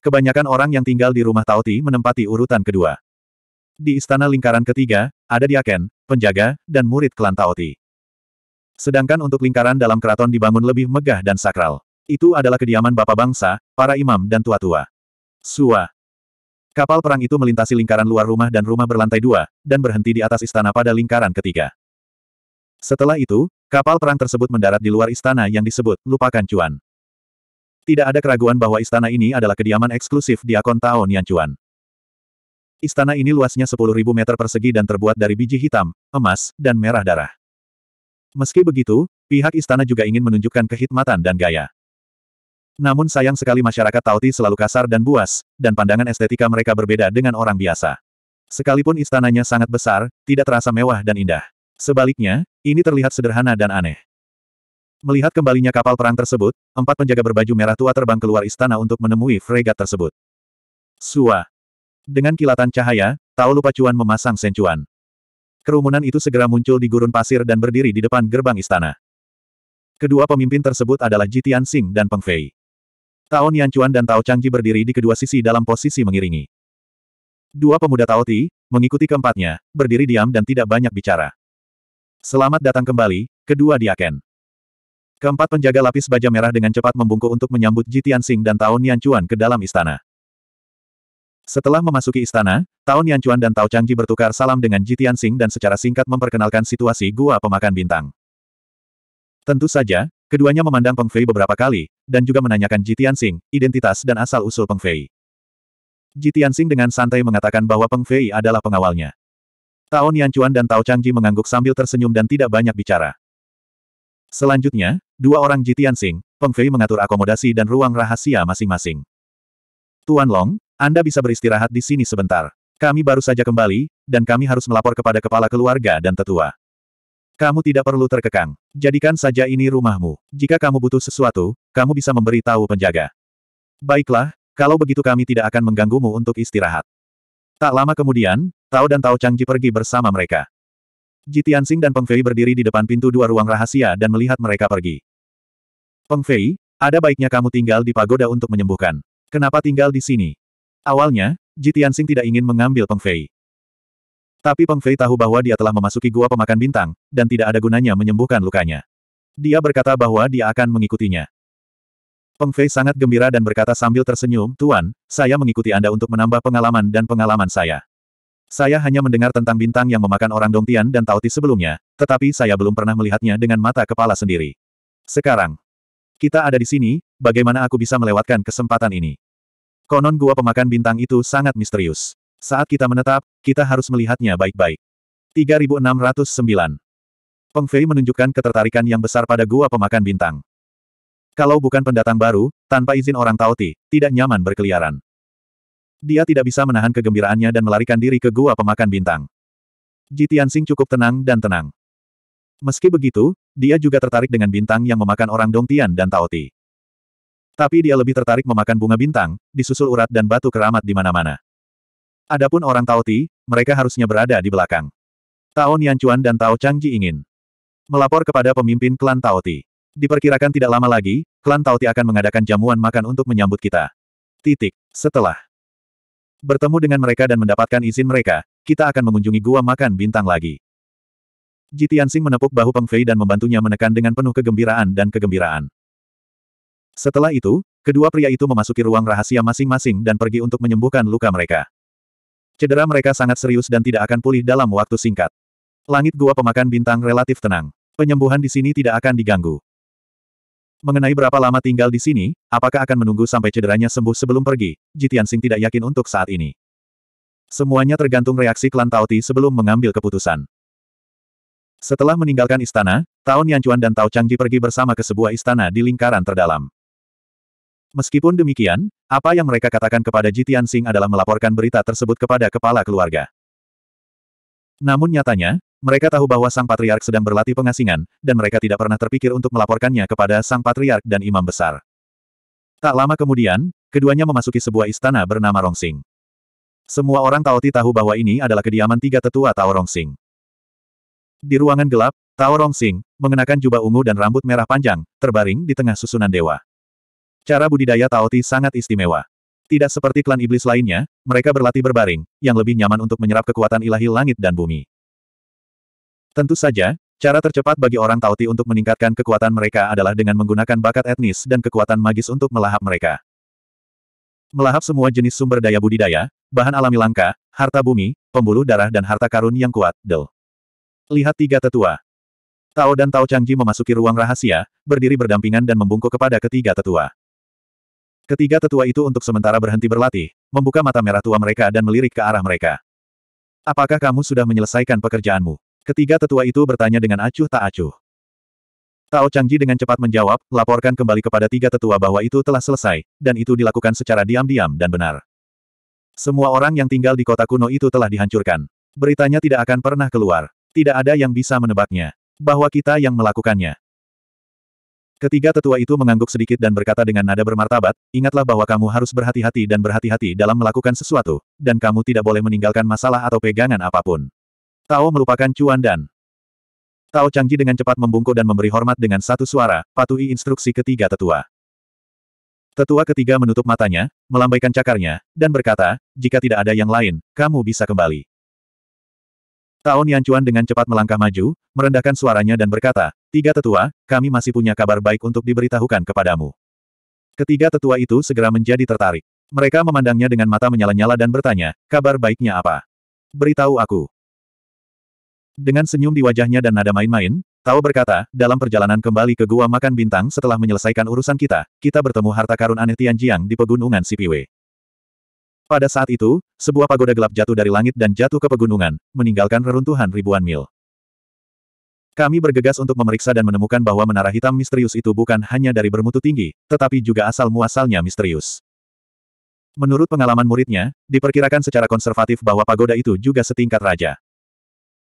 [SPEAKER 1] Kebanyakan orang yang tinggal di rumah Tauti menempati urutan kedua. Di istana lingkaran ketiga, ada Diaken, penjaga, dan murid klan Tauti. Sedangkan untuk lingkaran dalam keraton dibangun lebih megah dan sakral. Itu adalah kediaman Bapak Bangsa, para imam dan tua-tua. Sua. Kapal perang itu melintasi lingkaran luar rumah dan rumah berlantai dua, dan berhenti di atas istana pada lingkaran ketiga. Setelah itu, kapal perang tersebut mendarat di luar istana yang disebut, lupakan cuan. Tidak ada keraguan bahwa istana ini adalah kediaman eksklusif di akun Tao Nianchuan. Istana ini luasnya 10.000 meter persegi dan terbuat dari biji hitam, emas, dan merah darah. Meski begitu, pihak istana juga ingin menunjukkan kehikmatan dan gaya. Namun sayang sekali masyarakat Tauti selalu kasar dan buas, dan pandangan estetika mereka berbeda dengan orang biasa. Sekalipun istananya sangat besar, tidak terasa mewah dan indah. Sebaliknya, ini terlihat sederhana dan aneh. Melihat kembalinya kapal perang tersebut, empat penjaga berbaju merah tua terbang keluar istana untuk menemui fregat tersebut. Sua. Dengan kilatan cahaya, Tao Lupa Cuan memasang sencuan. Kerumunan itu segera muncul di gurun pasir dan berdiri di depan gerbang istana. Kedua pemimpin tersebut adalah Jitian Sing dan Peng Fei. Tao Nianchuan dan Tao Changji berdiri di kedua sisi dalam posisi mengiringi. Dua pemuda Tao Ti, mengikuti keempatnya, berdiri diam dan tidak banyak bicara. Selamat datang kembali, kedua diaken. Keempat penjaga lapis baja merah dengan cepat membungkuk untuk menyambut Jitian Sing dan Tao Nianchuan ke dalam istana. Setelah memasuki istana, Tao Nianchuan dan Tao Changji bertukar salam dengan Jitian Sing dan secara singkat memperkenalkan situasi gua pemakan bintang. Tentu saja, Keduanya memandang Peng Fei beberapa kali, dan juga menanyakan Ji Tianxing, identitas dan asal-usul Peng Fei. Ji Tianxing dengan santai mengatakan bahwa Peng Fei adalah pengawalnya. Tao Nianchuan dan Tao Changji mengangguk sambil tersenyum dan tidak banyak bicara. Selanjutnya, dua orang Ji Tianxing, Peng Fei mengatur akomodasi dan ruang rahasia masing-masing. Tuan Long, Anda bisa beristirahat di sini sebentar. Kami baru saja kembali, dan kami harus melapor kepada kepala keluarga dan tetua. Kamu tidak perlu terkekang. Jadikan saja ini rumahmu. Jika kamu butuh sesuatu, kamu bisa memberi tahu penjaga. Baiklah, kalau begitu kami tidak akan mengganggumu untuk istirahat. Tak lama kemudian, Tao dan Tao Changji pergi bersama mereka. Ji Tianxing dan Peng Fei berdiri di depan pintu dua ruang rahasia dan melihat mereka pergi. Peng Fei, ada baiknya kamu tinggal di pagoda untuk menyembuhkan. Kenapa tinggal di sini? Awalnya, Ji Tianxing tidak ingin mengambil Peng Fei. Tapi Peng Fei tahu bahwa dia telah memasuki gua pemakan bintang, dan tidak ada gunanya menyembuhkan lukanya. Dia berkata bahwa dia akan mengikutinya. Peng Fei sangat gembira dan berkata sambil tersenyum, Tuan, saya mengikuti Anda untuk menambah pengalaman dan pengalaman saya. Saya hanya mendengar tentang bintang yang memakan orang Dongtian dan Tauti sebelumnya, tetapi saya belum pernah melihatnya dengan mata kepala sendiri. Sekarang, kita ada di sini, bagaimana aku bisa melewatkan kesempatan ini? Konon gua pemakan bintang itu sangat misterius. Saat kita menetap, kita harus melihatnya baik-baik. 3609. Peng Fei menunjukkan ketertarikan yang besar pada gua pemakan bintang. Kalau bukan pendatang baru, tanpa izin orang Tauti, tidak nyaman berkeliaran. Dia tidak bisa menahan kegembiraannya dan melarikan diri ke gua pemakan bintang. Ji Tianxing cukup tenang dan tenang. Meski begitu, dia juga tertarik dengan bintang yang memakan orang Dongtian dan Taoti. Tapi dia lebih tertarik memakan bunga bintang, disusul urat dan batu keramat di mana-mana. Adapun orang Tao Ti, mereka harusnya berada di belakang. Tao Nianchuan dan Tao Changji ingin melapor kepada pemimpin klan Tao Ti. Diperkirakan tidak lama lagi, klan Tao Ti akan mengadakan jamuan makan untuk menyambut kita. Titik. Setelah bertemu dengan mereka dan mendapatkan izin mereka, kita akan mengunjungi gua makan bintang lagi. Ji Tianxing menepuk bahu Peng Fei dan membantunya menekan dengan penuh kegembiraan dan kegembiraan. Setelah itu, kedua pria itu memasuki ruang rahasia masing-masing dan pergi untuk menyembuhkan luka mereka. Cedera mereka sangat serius dan tidak akan pulih dalam waktu singkat. Langit gua pemakan bintang relatif tenang. Penyembuhan di sini tidak akan diganggu. Mengenai berapa lama tinggal di sini, apakah akan menunggu sampai cederanya sembuh sebelum pergi, Jitian Sing tidak yakin untuk saat ini. Semuanya tergantung reaksi klan Tauti sebelum mengambil keputusan. Setelah meninggalkan istana, Tao Nianchuan dan Tao Changji pergi bersama ke sebuah istana di lingkaran terdalam. Meskipun demikian, apa yang mereka katakan kepada Jitian Sing adalah melaporkan berita tersebut kepada kepala keluarga. Namun nyatanya, mereka tahu bahwa sang patriark sedang berlatih pengasingan, dan mereka tidak pernah terpikir untuk melaporkannya kepada sang patriark dan imam besar. Tak lama kemudian, keduanya memasuki sebuah istana bernama Rongsing. Semua orang Taoti tahu bahwa ini adalah kediaman tiga tetua Tao Rongsing. Di ruangan gelap, Tao Rongsing, mengenakan jubah ungu dan rambut merah panjang, terbaring di tengah susunan dewa. Cara budidaya Taoti sangat istimewa. Tidak seperti klan iblis lainnya, mereka berlatih berbaring, yang lebih nyaman untuk menyerap kekuatan ilahi langit dan bumi. Tentu saja, cara tercepat bagi orang Taoti untuk meningkatkan kekuatan mereka adalah dengan menggunakan bakat etnis dan kekuatan magis untuk melahap mereka. Melahap semua jenis sumber daya budidaya, bahan alami langka, harta bumi, pembuluh darah dan harta karun yang kuat, Del. Lihat tiga tetua. Tao dan Tao Changji memasuki ruang rahasia, berdiri berdampingan dan membungkuk kepada ketiga tetua. Ketiga tetua itu untuk sementara berhenti berlatih, membuka mata merah tua mereka dan melirik ke arah mereka. Apakah kamu sudah menyelesaikan pekerjaanmu? Ketiga tetua itu bertanya dengan acuh tak acuh. Tao Changji dengan cepat menjawab, laporkan kembali kepada tiga tetua bahwa itu telah selesai, dan itu dilakukan secara diam-diam dan benar. Semua orang yang tinggal di kota kuno itu telah dihancurkan. Beritanya tidak akan pernah keluar. Tidak ada yang bisa menebaknya. Bahwa kita yang melakukannya. Ketiga tetua itu mengangguk sedikit dan berkata dengan nada bermartabat, ingatlah bahwa kamu harus berhati-hati dan berhati-hati dalam melakukan sesuatu, dan kamu tidak boleh meninggalkan masalah atau pegangan apa pun. Tao melupakan cuan dan Tao Changji dengan cepat membungkuk dan memberi hormat dengan satu suara, patuhi instruksi ketiga tetua. Tetua ketiga menutup matanya, melambaikan cakarnya, dan berkata, jika tidak ada yang lain, kamu bisa kembali. Tao Niancuan dengan cepat melangkah maju, merendahkan suaranya dan berkata, Tiga tetua, kami masih punya kabar baik untuk diberitahukan kepadamu. Ketiga tetua itu segera menjadi tertarik. Mereka memandangnya dengan mata menyala-nyala dan bertanya, kabar baiknya apa? Beritahu aku. Dengan senyum di wajahnya dan nada main-main, Tao berkata, dalam perjalanan kembali ke Gua Makan Bintang setelah menyelesaikan urusan kita, kita bertemu harta karun aneh Tianjiang di pegunungan Sipiwe. Pada saat itu, sebuah pagoda gelap jatuh dari langit dan jatuh ke pegunungan, meninggalkan reruntuhan ribuan mil. Kami bergegas untuk memeriksa dan menemukan bahwa menara hitam misterius itu bukan hanya dari bermutu tinggi, tetapi juga asal-muasalnya misterius. Menurut pengalaman muridnya, diperkirakan secara konservatif bahwa pagoda itu juga setingkat raja.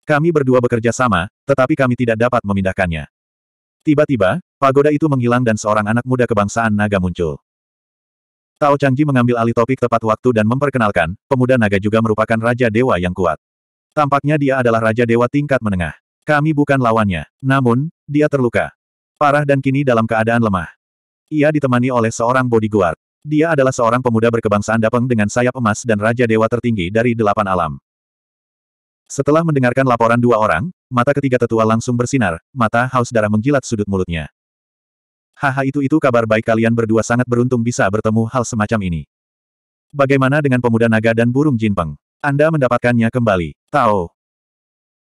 [SPEAKER 1] Kami berdua bekerja sama, tetapi kami tidak dapat memindahkannya. Tiba-tiba, pagoda itu menghilang dan seorang anak muda kebangsaan naga muncul. Tao Changji mengambil alih topik tepat waktu dan memperkenalkan, pemuda naga juga merupakan Raja Dewa yang kuat. Tampaknya dia adalah Raja Dewa tingkat menengah. Kami bukan lawannya. Namun, dia terluka. Parah dan kini dalam keadaan lemah. Ia ditemani oleh seorang bodyguard. Dia adalah seorang pemuda berkebangsaan Dapeng dengan sayap emas dan Raja Dewa tertinggi dari delapan alam. Setelah mendengarkan laporan dua orang, mata ketiga tetua langsung bersinar, mata haus darah menjilat sudut mulutnya. Haha itu-itu kabar baik kalian berdua sangat beruntung bisa bertemu hal semacam ini. Bagaimana dengan pemuda naga dan burung jinpeng? Anda mendapatkannya kembali. Tao.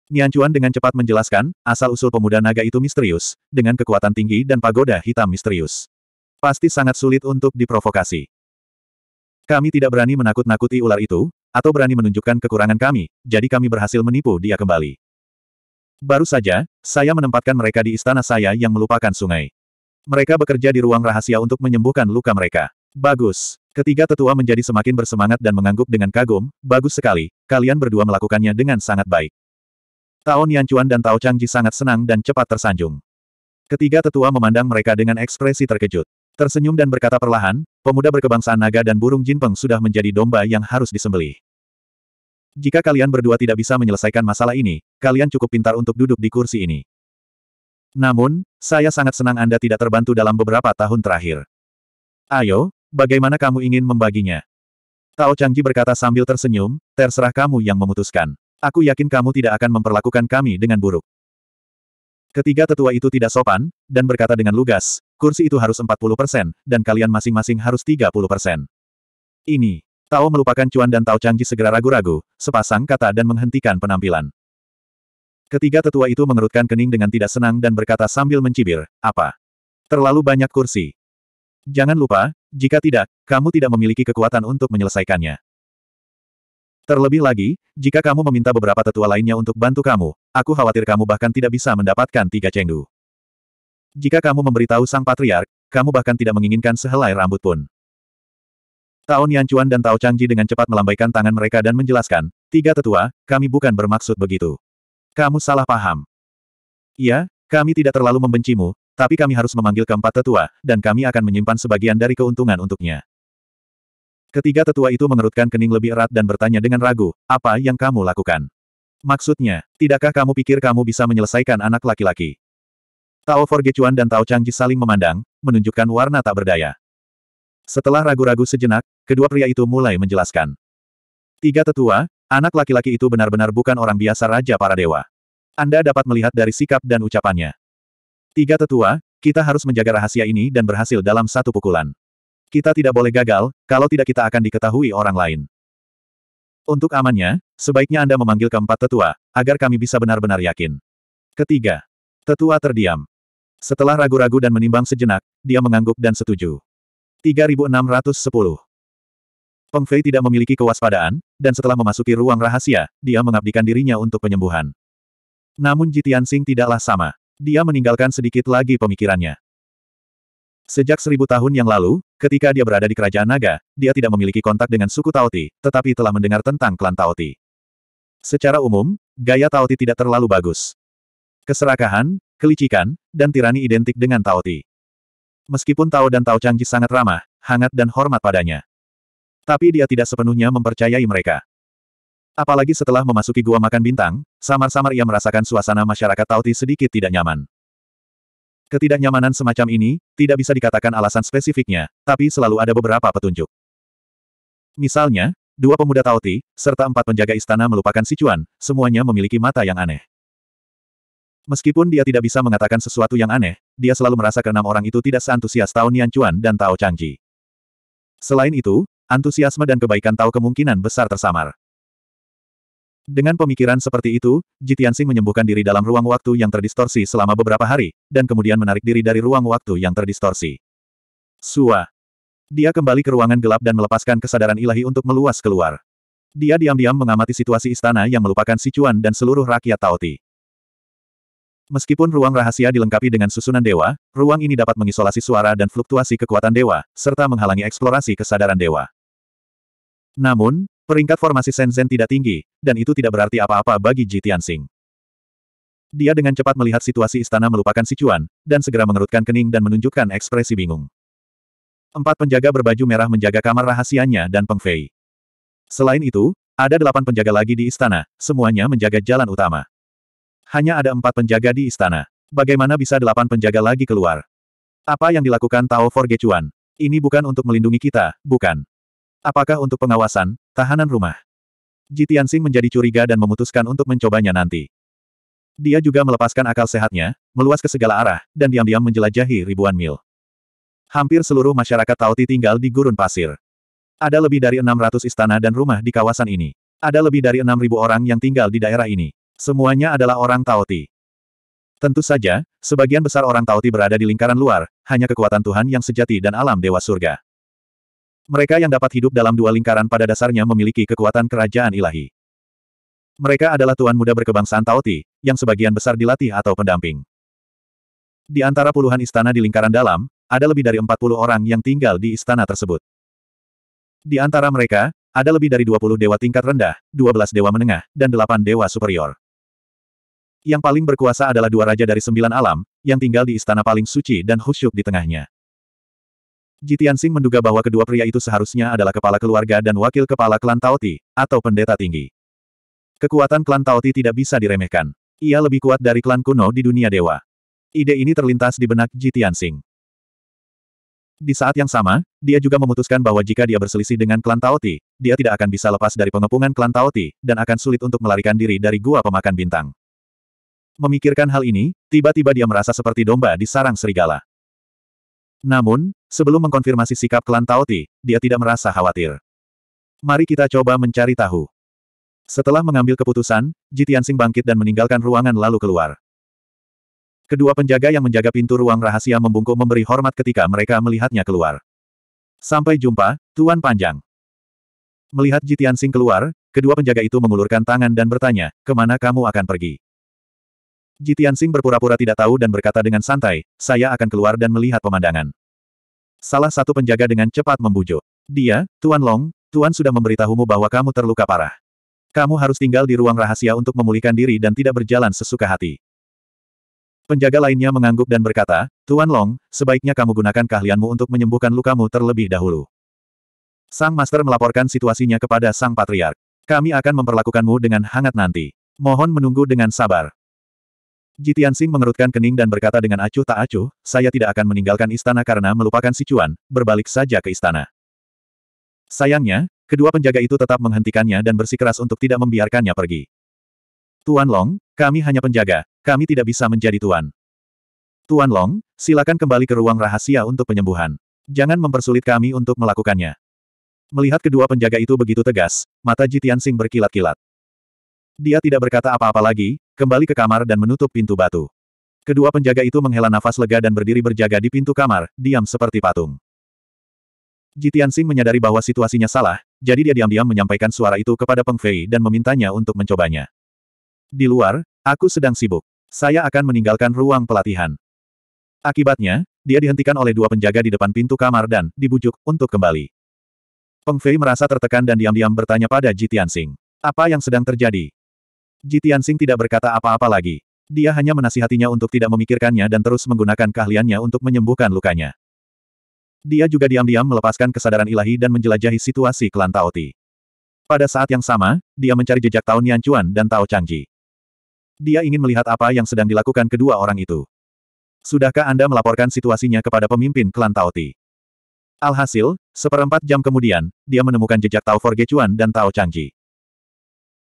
[SPEAKER 1] Niancuan dengan cepat menjelaskan, asal-usul pemuda naga itu misterius, dengan kekuatan tinggi dan pagoda hitam misterius. Pasti sangat sulit untuk diprovokasi. Kami tidak berani menakut-nakuti ular itu, atau berani menunjukkan kekurangan kami, jadi kami berhasil menipu dia kembali. Baru saja, saya menempatkan mereka di istana saya yang melupakan sungai. Mereka bekerja di ruang rahasia untuk menyembuhkan luka mereka. Bagus. Ketiga tetua menjadi semakin bersemangat dan mengangguk dengan kagum, bagus sekali, kalian berdua melakukannya dengan sangat baik. Tao Niancuan dan Tao Changji sangat senang dan cepat tersanjung. Ketiga tetua memandang mereka dengan ekspresi terkejut. Tersenyum dan berkata perlahan, pemuda berkebangsaan naga dan burung jinpeng sudah menjadi domba yang harus disembelih. Jika kalian berdua tidak bisa menyelesaikan masalah ini, kalian cukup pintar untuk duduk di kursi ini. Namun, saya sangat senang Anda tidak terbantu dalam beberapa tahun terakhir. Ayo, bagaimana kamu ingin membaginya? Tao Changji berkata sambil tersenyum, terserah kamu yang memutuskan. Aku yakin kamu tidak akan memperlakukan kami dengan buruk. Ketiga tetua itu tidak sopan, dan berkata dengan lugas, kursi itu harus 40%, dan kalian masing-masing harus 30%. Ini. Tao melupakan Cuan dan Tao Changji segera ragu-ragu, sepasang kata dan menghentikan penampilan. Ketiga tetua itu mengerutkan kening dengan tidak senang dan berkata sambil mencibir, apa? Terlalu banyak kursi. Jangan lupa, jika tidak, kamu tidak memiliki kekuatan untuk menyelesaikannya. Terlebih lagi, jika kamu meminta beberapa tetua lainnya untuk bantu kamu, aku khawatir kamu bahkan tidak bisa mendapatkan tiga cengdu. Jika kamu memberitahu sang patriark, kamu bahkan tidak menginginkan sehelai rambut pun. Tao Niancuan dan Tao Changji dengan cepat melambaikan tangan mereka dan menjelaskan, tiga tetua, kami bukan bermaksud begitu. Kamu salah paham. Iya, kami tidak terlalu membencimu, tapi kami harus memanggil keempat tetua, dan kami akan menyimpan sebagian dari keuntungan untuknya. Ketiga tetua itu mengerutkan kening lebih erat dan bertanya dengan ragu, apa yang kamu lakukan? Maksudnya, tidakkah kamu pikir kamu bisa menyelesaikan anak laki-laki? Tao Forgechuan dan Tao Changji saling memandang, menunjukkan warna tak berdaya. Setelah ragu-ragu sejenak, kedua pria itu mulai menjelaskan. Tiga tetua, Anak laki-laki itu benar-benar bukan orang biasa Raja para Dewa. Anda dapat melihat dari sikap dan ucapannya. Tiga tetua, kita harus menjaga rahasia ini dan berhasil dalam satu pukulan. Kita tidak boleh gagal, kalau tidak kita akan diketahui orang lain. Untuk amannya, sebaiknya Anda memanggil keempat tetua, agar kami bisa benar-benar yakin. Ketiga. Tetua terdiam. Setelah ragu-ragu dan menimbang sejenak, dia mengangguk dan setuju. 3610. Peng Fei tidak memiliki kewaspadaan, dan setelah memasuki ruang rahasia, dia mengabdikan dirinya untuk penyembuhan. Namun Jitiansing tidaklah sama. Dia meninggalkan sedikit lagi pemikirannya. Sejak seribu tahun yang lalu, ketika dia berada di Kerajaan Naga, dia tidak memiliki kontak dengan suku Taoti, tetapi telah mendengar tentang klan Taoti. Secara umum, gaya Taoti tidak terlalu bagus. Keserakahan, kelicikan, dan tirani identik dengan Taoti. Meskipun Tao dan Tao Changji sangat ramah, hangat dan hormat padanya. Tapi dia tidak sepenuhnya mempercayai mereka. Apalagi setelah memasuki gua makan bintang, samar-samar ia merasakan suasana masyarakat Tauti sedikit tidak nyaman. Ketidaknyamanan semacam ini, tidak bisa dikatakan alasan spesifiknya, tapi selalu ada beberapa petunjuk. Misalnya, dua pemuda Tauti, serta empat penjaga istana melupakan Sichuan, semuanya memiliki mata yang aneh. Meskipun dia tidak bisa mengatakan sesuatu yang aneh, dia selalu merasa keenam orang itu tidak seantusias Tao Chuan dan Tao Changji. Selain itu, Antusiasme dan kebaikan tahu kemungkinan besar tersamar. Dengan pemikiran seperti itu, Jitiansing menyembuhkan diri dalam ruang waktu yang terdistorsi selama beberapa hari, dan kemudian menarik diri dari ruang waktu yang terdistorsi. Sua. Dia kembali ke ruangan gelap dan melepaskan kesadaran ilahi untuk meluas keluar. Dia diam-diam mengamati situasi istana yang melupakan Sichuan dan seluruh rakyat Taoti. Meskipun ruang rahasia dilengkapi dengan susunan dewa, ruang ini dapat mengisolasi suara dan fluktuasi kekuatan dewa, serta menghalangi eksplorasi kesadaran dewa. Namun, peringkat formasi Shenzhen tidak tinggi, dan itu tidak berarti apa-apa bagi Ji Tianxing. Dia dengan cepat melihat situasi istana melupakan Sichuan, dan segera mengerutkan kening dan menunjukkan ekspresi bingung. Empat penjaga berbaju merah menjaga kamar rahasianya dan Peng Fei. Selain itu, ada delapan penjaga lagi di istana, semuanya menjaga jalan utama. Hanya ada empat penjaga di istana. Bagaimana bisa delapan penjaga lagi keluar? Apa yang dilakukan Tao Forgechuan? Ini bukan untuk melindungi kita, bukan. Apakah untuk pengawasan, tahanan rumah? Jitiansing menjadi curiga dan memutuskan untuk mencobanya nanti. Dia juga melepaskan akal sehatnya, meluas ke segala arah, dan diam-diam menjelajahi ribuan mil. Hampir seluruh masyarakat Taoti tinggal di gurun pasir. Ada lebih dari 600 istana dan rumah di kawasan ini. Ada lebih dari 6.000 orang yang tinggal di daerah ini. Semuanya adalah orang Taoti. Tentu saja, sebagian besar orang Taoti berada di lingkaran luar, hanya kekuatan Tuhan yang sejati dan alam dewa surga. Mereka yang dapat hidup dalam dua lingkaran pada dasarnya memiliki kekuatan kerajaan ilahi. Mereka adalah tuan muda berkebangsaan Taoti, yang sebagian besar dilatih atau pendamping. Di antara puluhan istana di lingkaran dalam, ada lebih dari 40 orang yang tinggal di istana tersebut. Di antara mereka, ada lebih dari 20 dewa tingkat rendah, 12 dewa menengah, dan 8 dewa superior. Yang paling berkuasa adalah dua raja dari sembilan alam, yang tinggal di istana paling suci dan khusyuk di tengahnya. Jitiansing menduga bahwa kedua pria itu seharusnya adalah kepala keluarga dan wakil kepala klan Taoti, atau pendeta tinggi. Kekuatan klan Taoti tidak bisa diremehkan. Ia lebih kuat dari klan kuno di dunia dewa. Ide ini terlintas di benak Jitiansing. Di saat yang sama, dia juga memutuskan bahwa jika dia berselisih dengan klan Taoti, dia tidak akan bisa lepas dari pengepungan klan Taoti, dan akan sulit untuk melarikan diri dari gua pemakan bintang. Memikirkan hal ini, tiba-tiba dia merasa seperti domba di sarang serigala. Namun, sebelum mengkonfirmasi sikap klan Taoti, dia tidak merasa khawatir. Mari kita coba mencari tahu. Setelah mengambil keputusan, Jitiansing bangkit dan meninggalkan ruangan lalu keluar. Kedua penjaga yang menjaga pintu ruang rahasia membungkuk memberi hormat ketika mereka melihatnya keluar. Sampai jumpa, Tuan Panjang. Melihat Jitiansing keluar, kedua penjaga itu mengulurkan tangan dan bertanya, ke mana kamu akan pergi? Jitiansing berpura-pura tidak tahu dan berkata dengan santai, saya akan keluar dan melihat pemandangan. Salah satu penjaga dengan cepat membujuk. Dia, Tuan Long, Tuan sudah memberitahumu bahwa kamu terluka parah. Kamu harus tinggal di ruang rahasia untuk memulihkan diri dan tidak berjalan sesuka hati. Penjaga lainnya mengangguk dan berkata, Tuan Long, sebaiknya kamu gunakan keahlianmu untuk menyembuhkan lukamu terlebih dahulu. Sang Master melaporkan situasinya kepada Sang Patriark. Kami akan memperlakukanmu dengan hangat nanti. Mohon menunggu dengan sabar. Jitiansing mengerutkan kening dan berkata dengan acuh tak acuh, saya tidak akan meninggalkan istana karena melupakan si Cuan, berbalik saja ke istana. Sayangnya, kedua penjaga itu tetap menghentikannya dan bersikeras untuk tidak membiarkannya pergi. Tuan Long, kami hanya penjaga, kami tidak bisa menjadi tuan. Tuan Long, silakan kembali ke ruang rahasia untuk penyembuhan. Jangan mempersulit kami untuk melakukannya. Melihat kedua penjaga itu begitu tegas, mata Jitiansing berkilat-kilat. Dia tidak berkata apa-apa lagi, kembali ke kamar dan menutup pintu batu. Kedua penjaga itu menghela nafas lega dan berdiri berjaga di pintu kamar, diam seperti patung. Jitian Xing menyadari bahwa situasinya salah, jadi dia diam-diam menyampaikan suara itu kepada Peng Fei dan memintanya untuk mencobanya. Di luar, aku sedang sibuk. Saya akan meninggalkan ruang pelatihan. Akibatnya, dia dihentikan oleh dua penjaga di depan pintu kamar dan dibujuk untuk kembali. Peng Fei merasa tertekan dan diam-diam bertanya pada Jitian. Apa yang sedang terjadi? Jitian Xing tidak berkata apa-apa lagi. Dia hanya menasihatinya untuk tidak memikirkannya dan terus menggunakan keahliannya untuk menyembuhkan lukanya. Dia juga diam-diam melepaskan kesadaran ilahi dan menjelajahi situasi klan Taoti. Pada saat yang sama, dia mencari jejak Tao Nian Chuan dan Tao Changji. Dia ingin melihat apa yang sedang dilakukan kedua orang itu. Sudahkah Anda melaporkan situasinya kepada pemimpin klan Taoti? Alhasil, seperempat jam kemudian, dia menemukan jejak Tao Forgechuan dan Tao Changji.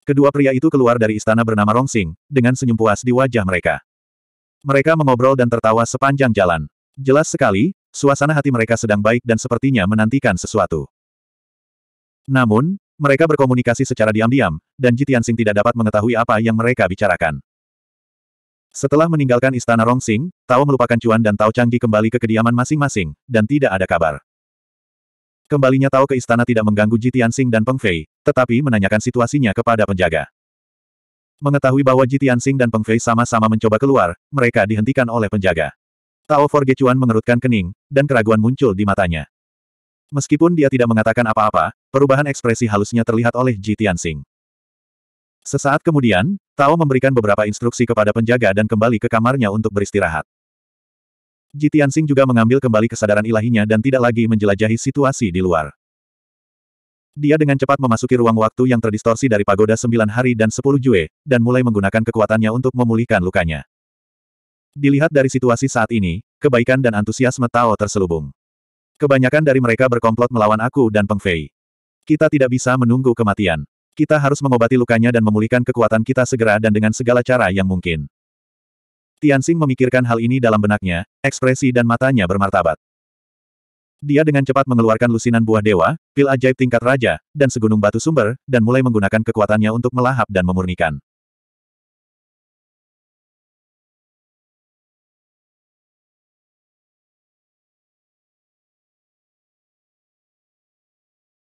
[SPEAKER 1] Kedua pria itu keluar dari istana bernama Rongsing, dengan senyum puas di wajah mereka. Mereka mengobrol dan tertawa sepanjang jalan. Jelas sekali, Suasana hati mereka sedang baik dan sepertinya menantikan sesuatu. Namun, mereka berkomunikasi secara diam-diam, dan Jitiansing tidak dapat mengetahui apa yang mereka bicarakan. Setelah meninggalkan istana Rongsing, Tao melupakan Cuan dan Tao Changgi kembali ke kediaman masing-masing, dan tidak ada kabar. Kembalinya Tao ke istana tidak mengganggu Jitiansing dan Peng Fei, tetapi menanyakan situasinya kepada penjaga. Mengetahui bahwa Jitiansing dan Peng Fei sama-sama mencoba keluar, mereka dihentikan oleh penjaga. Tao Forgechuan mengerutkan kening, dan keraguan muncul di matanya. Meskipun dia tidak mengatakan apa-apa, perubahan ekspresi halusnya terlihat oleh Ji Tianxing. Sesaat kemudian, Tao memberikan beberapa instruksi kepada penjaga dan kembali ke kamarnya untuk beristirahat. Ji Tianxing juga mengambil kembali kesadaran ilahinya dan tidak lagi menjelajahi situasi di luar. Dia dengan cepat memasuki ruang waktu yang terdistorsi dari pagoda sembilan hari dan sepuluh jue, dan mulai menggunakan kekuatannya untuk memulihkan lukanya. Dilihat dari situasi saat ini, kebaikan dan antusiasme Tao terselubung. Kebanyakan dari mereka berkomplot melawan aku dan Peng Fei. Kita tidak bisa menunggu kematian. Kita harus mengobati lukanya dan memulihkan kekuatan kita segera dan dengan segala cara yang mungkin. Tianxing memikirkan hal ini dalam benaknya, ekspresi dan matanya bermartabat. Dia dengan cepat mengeluarkan lusinan buah dewa, pil ajaib tingkat raja, dan segunung batu sumber, dan mulai menggunakan kekuatannya untuk melahap dan memurnikan.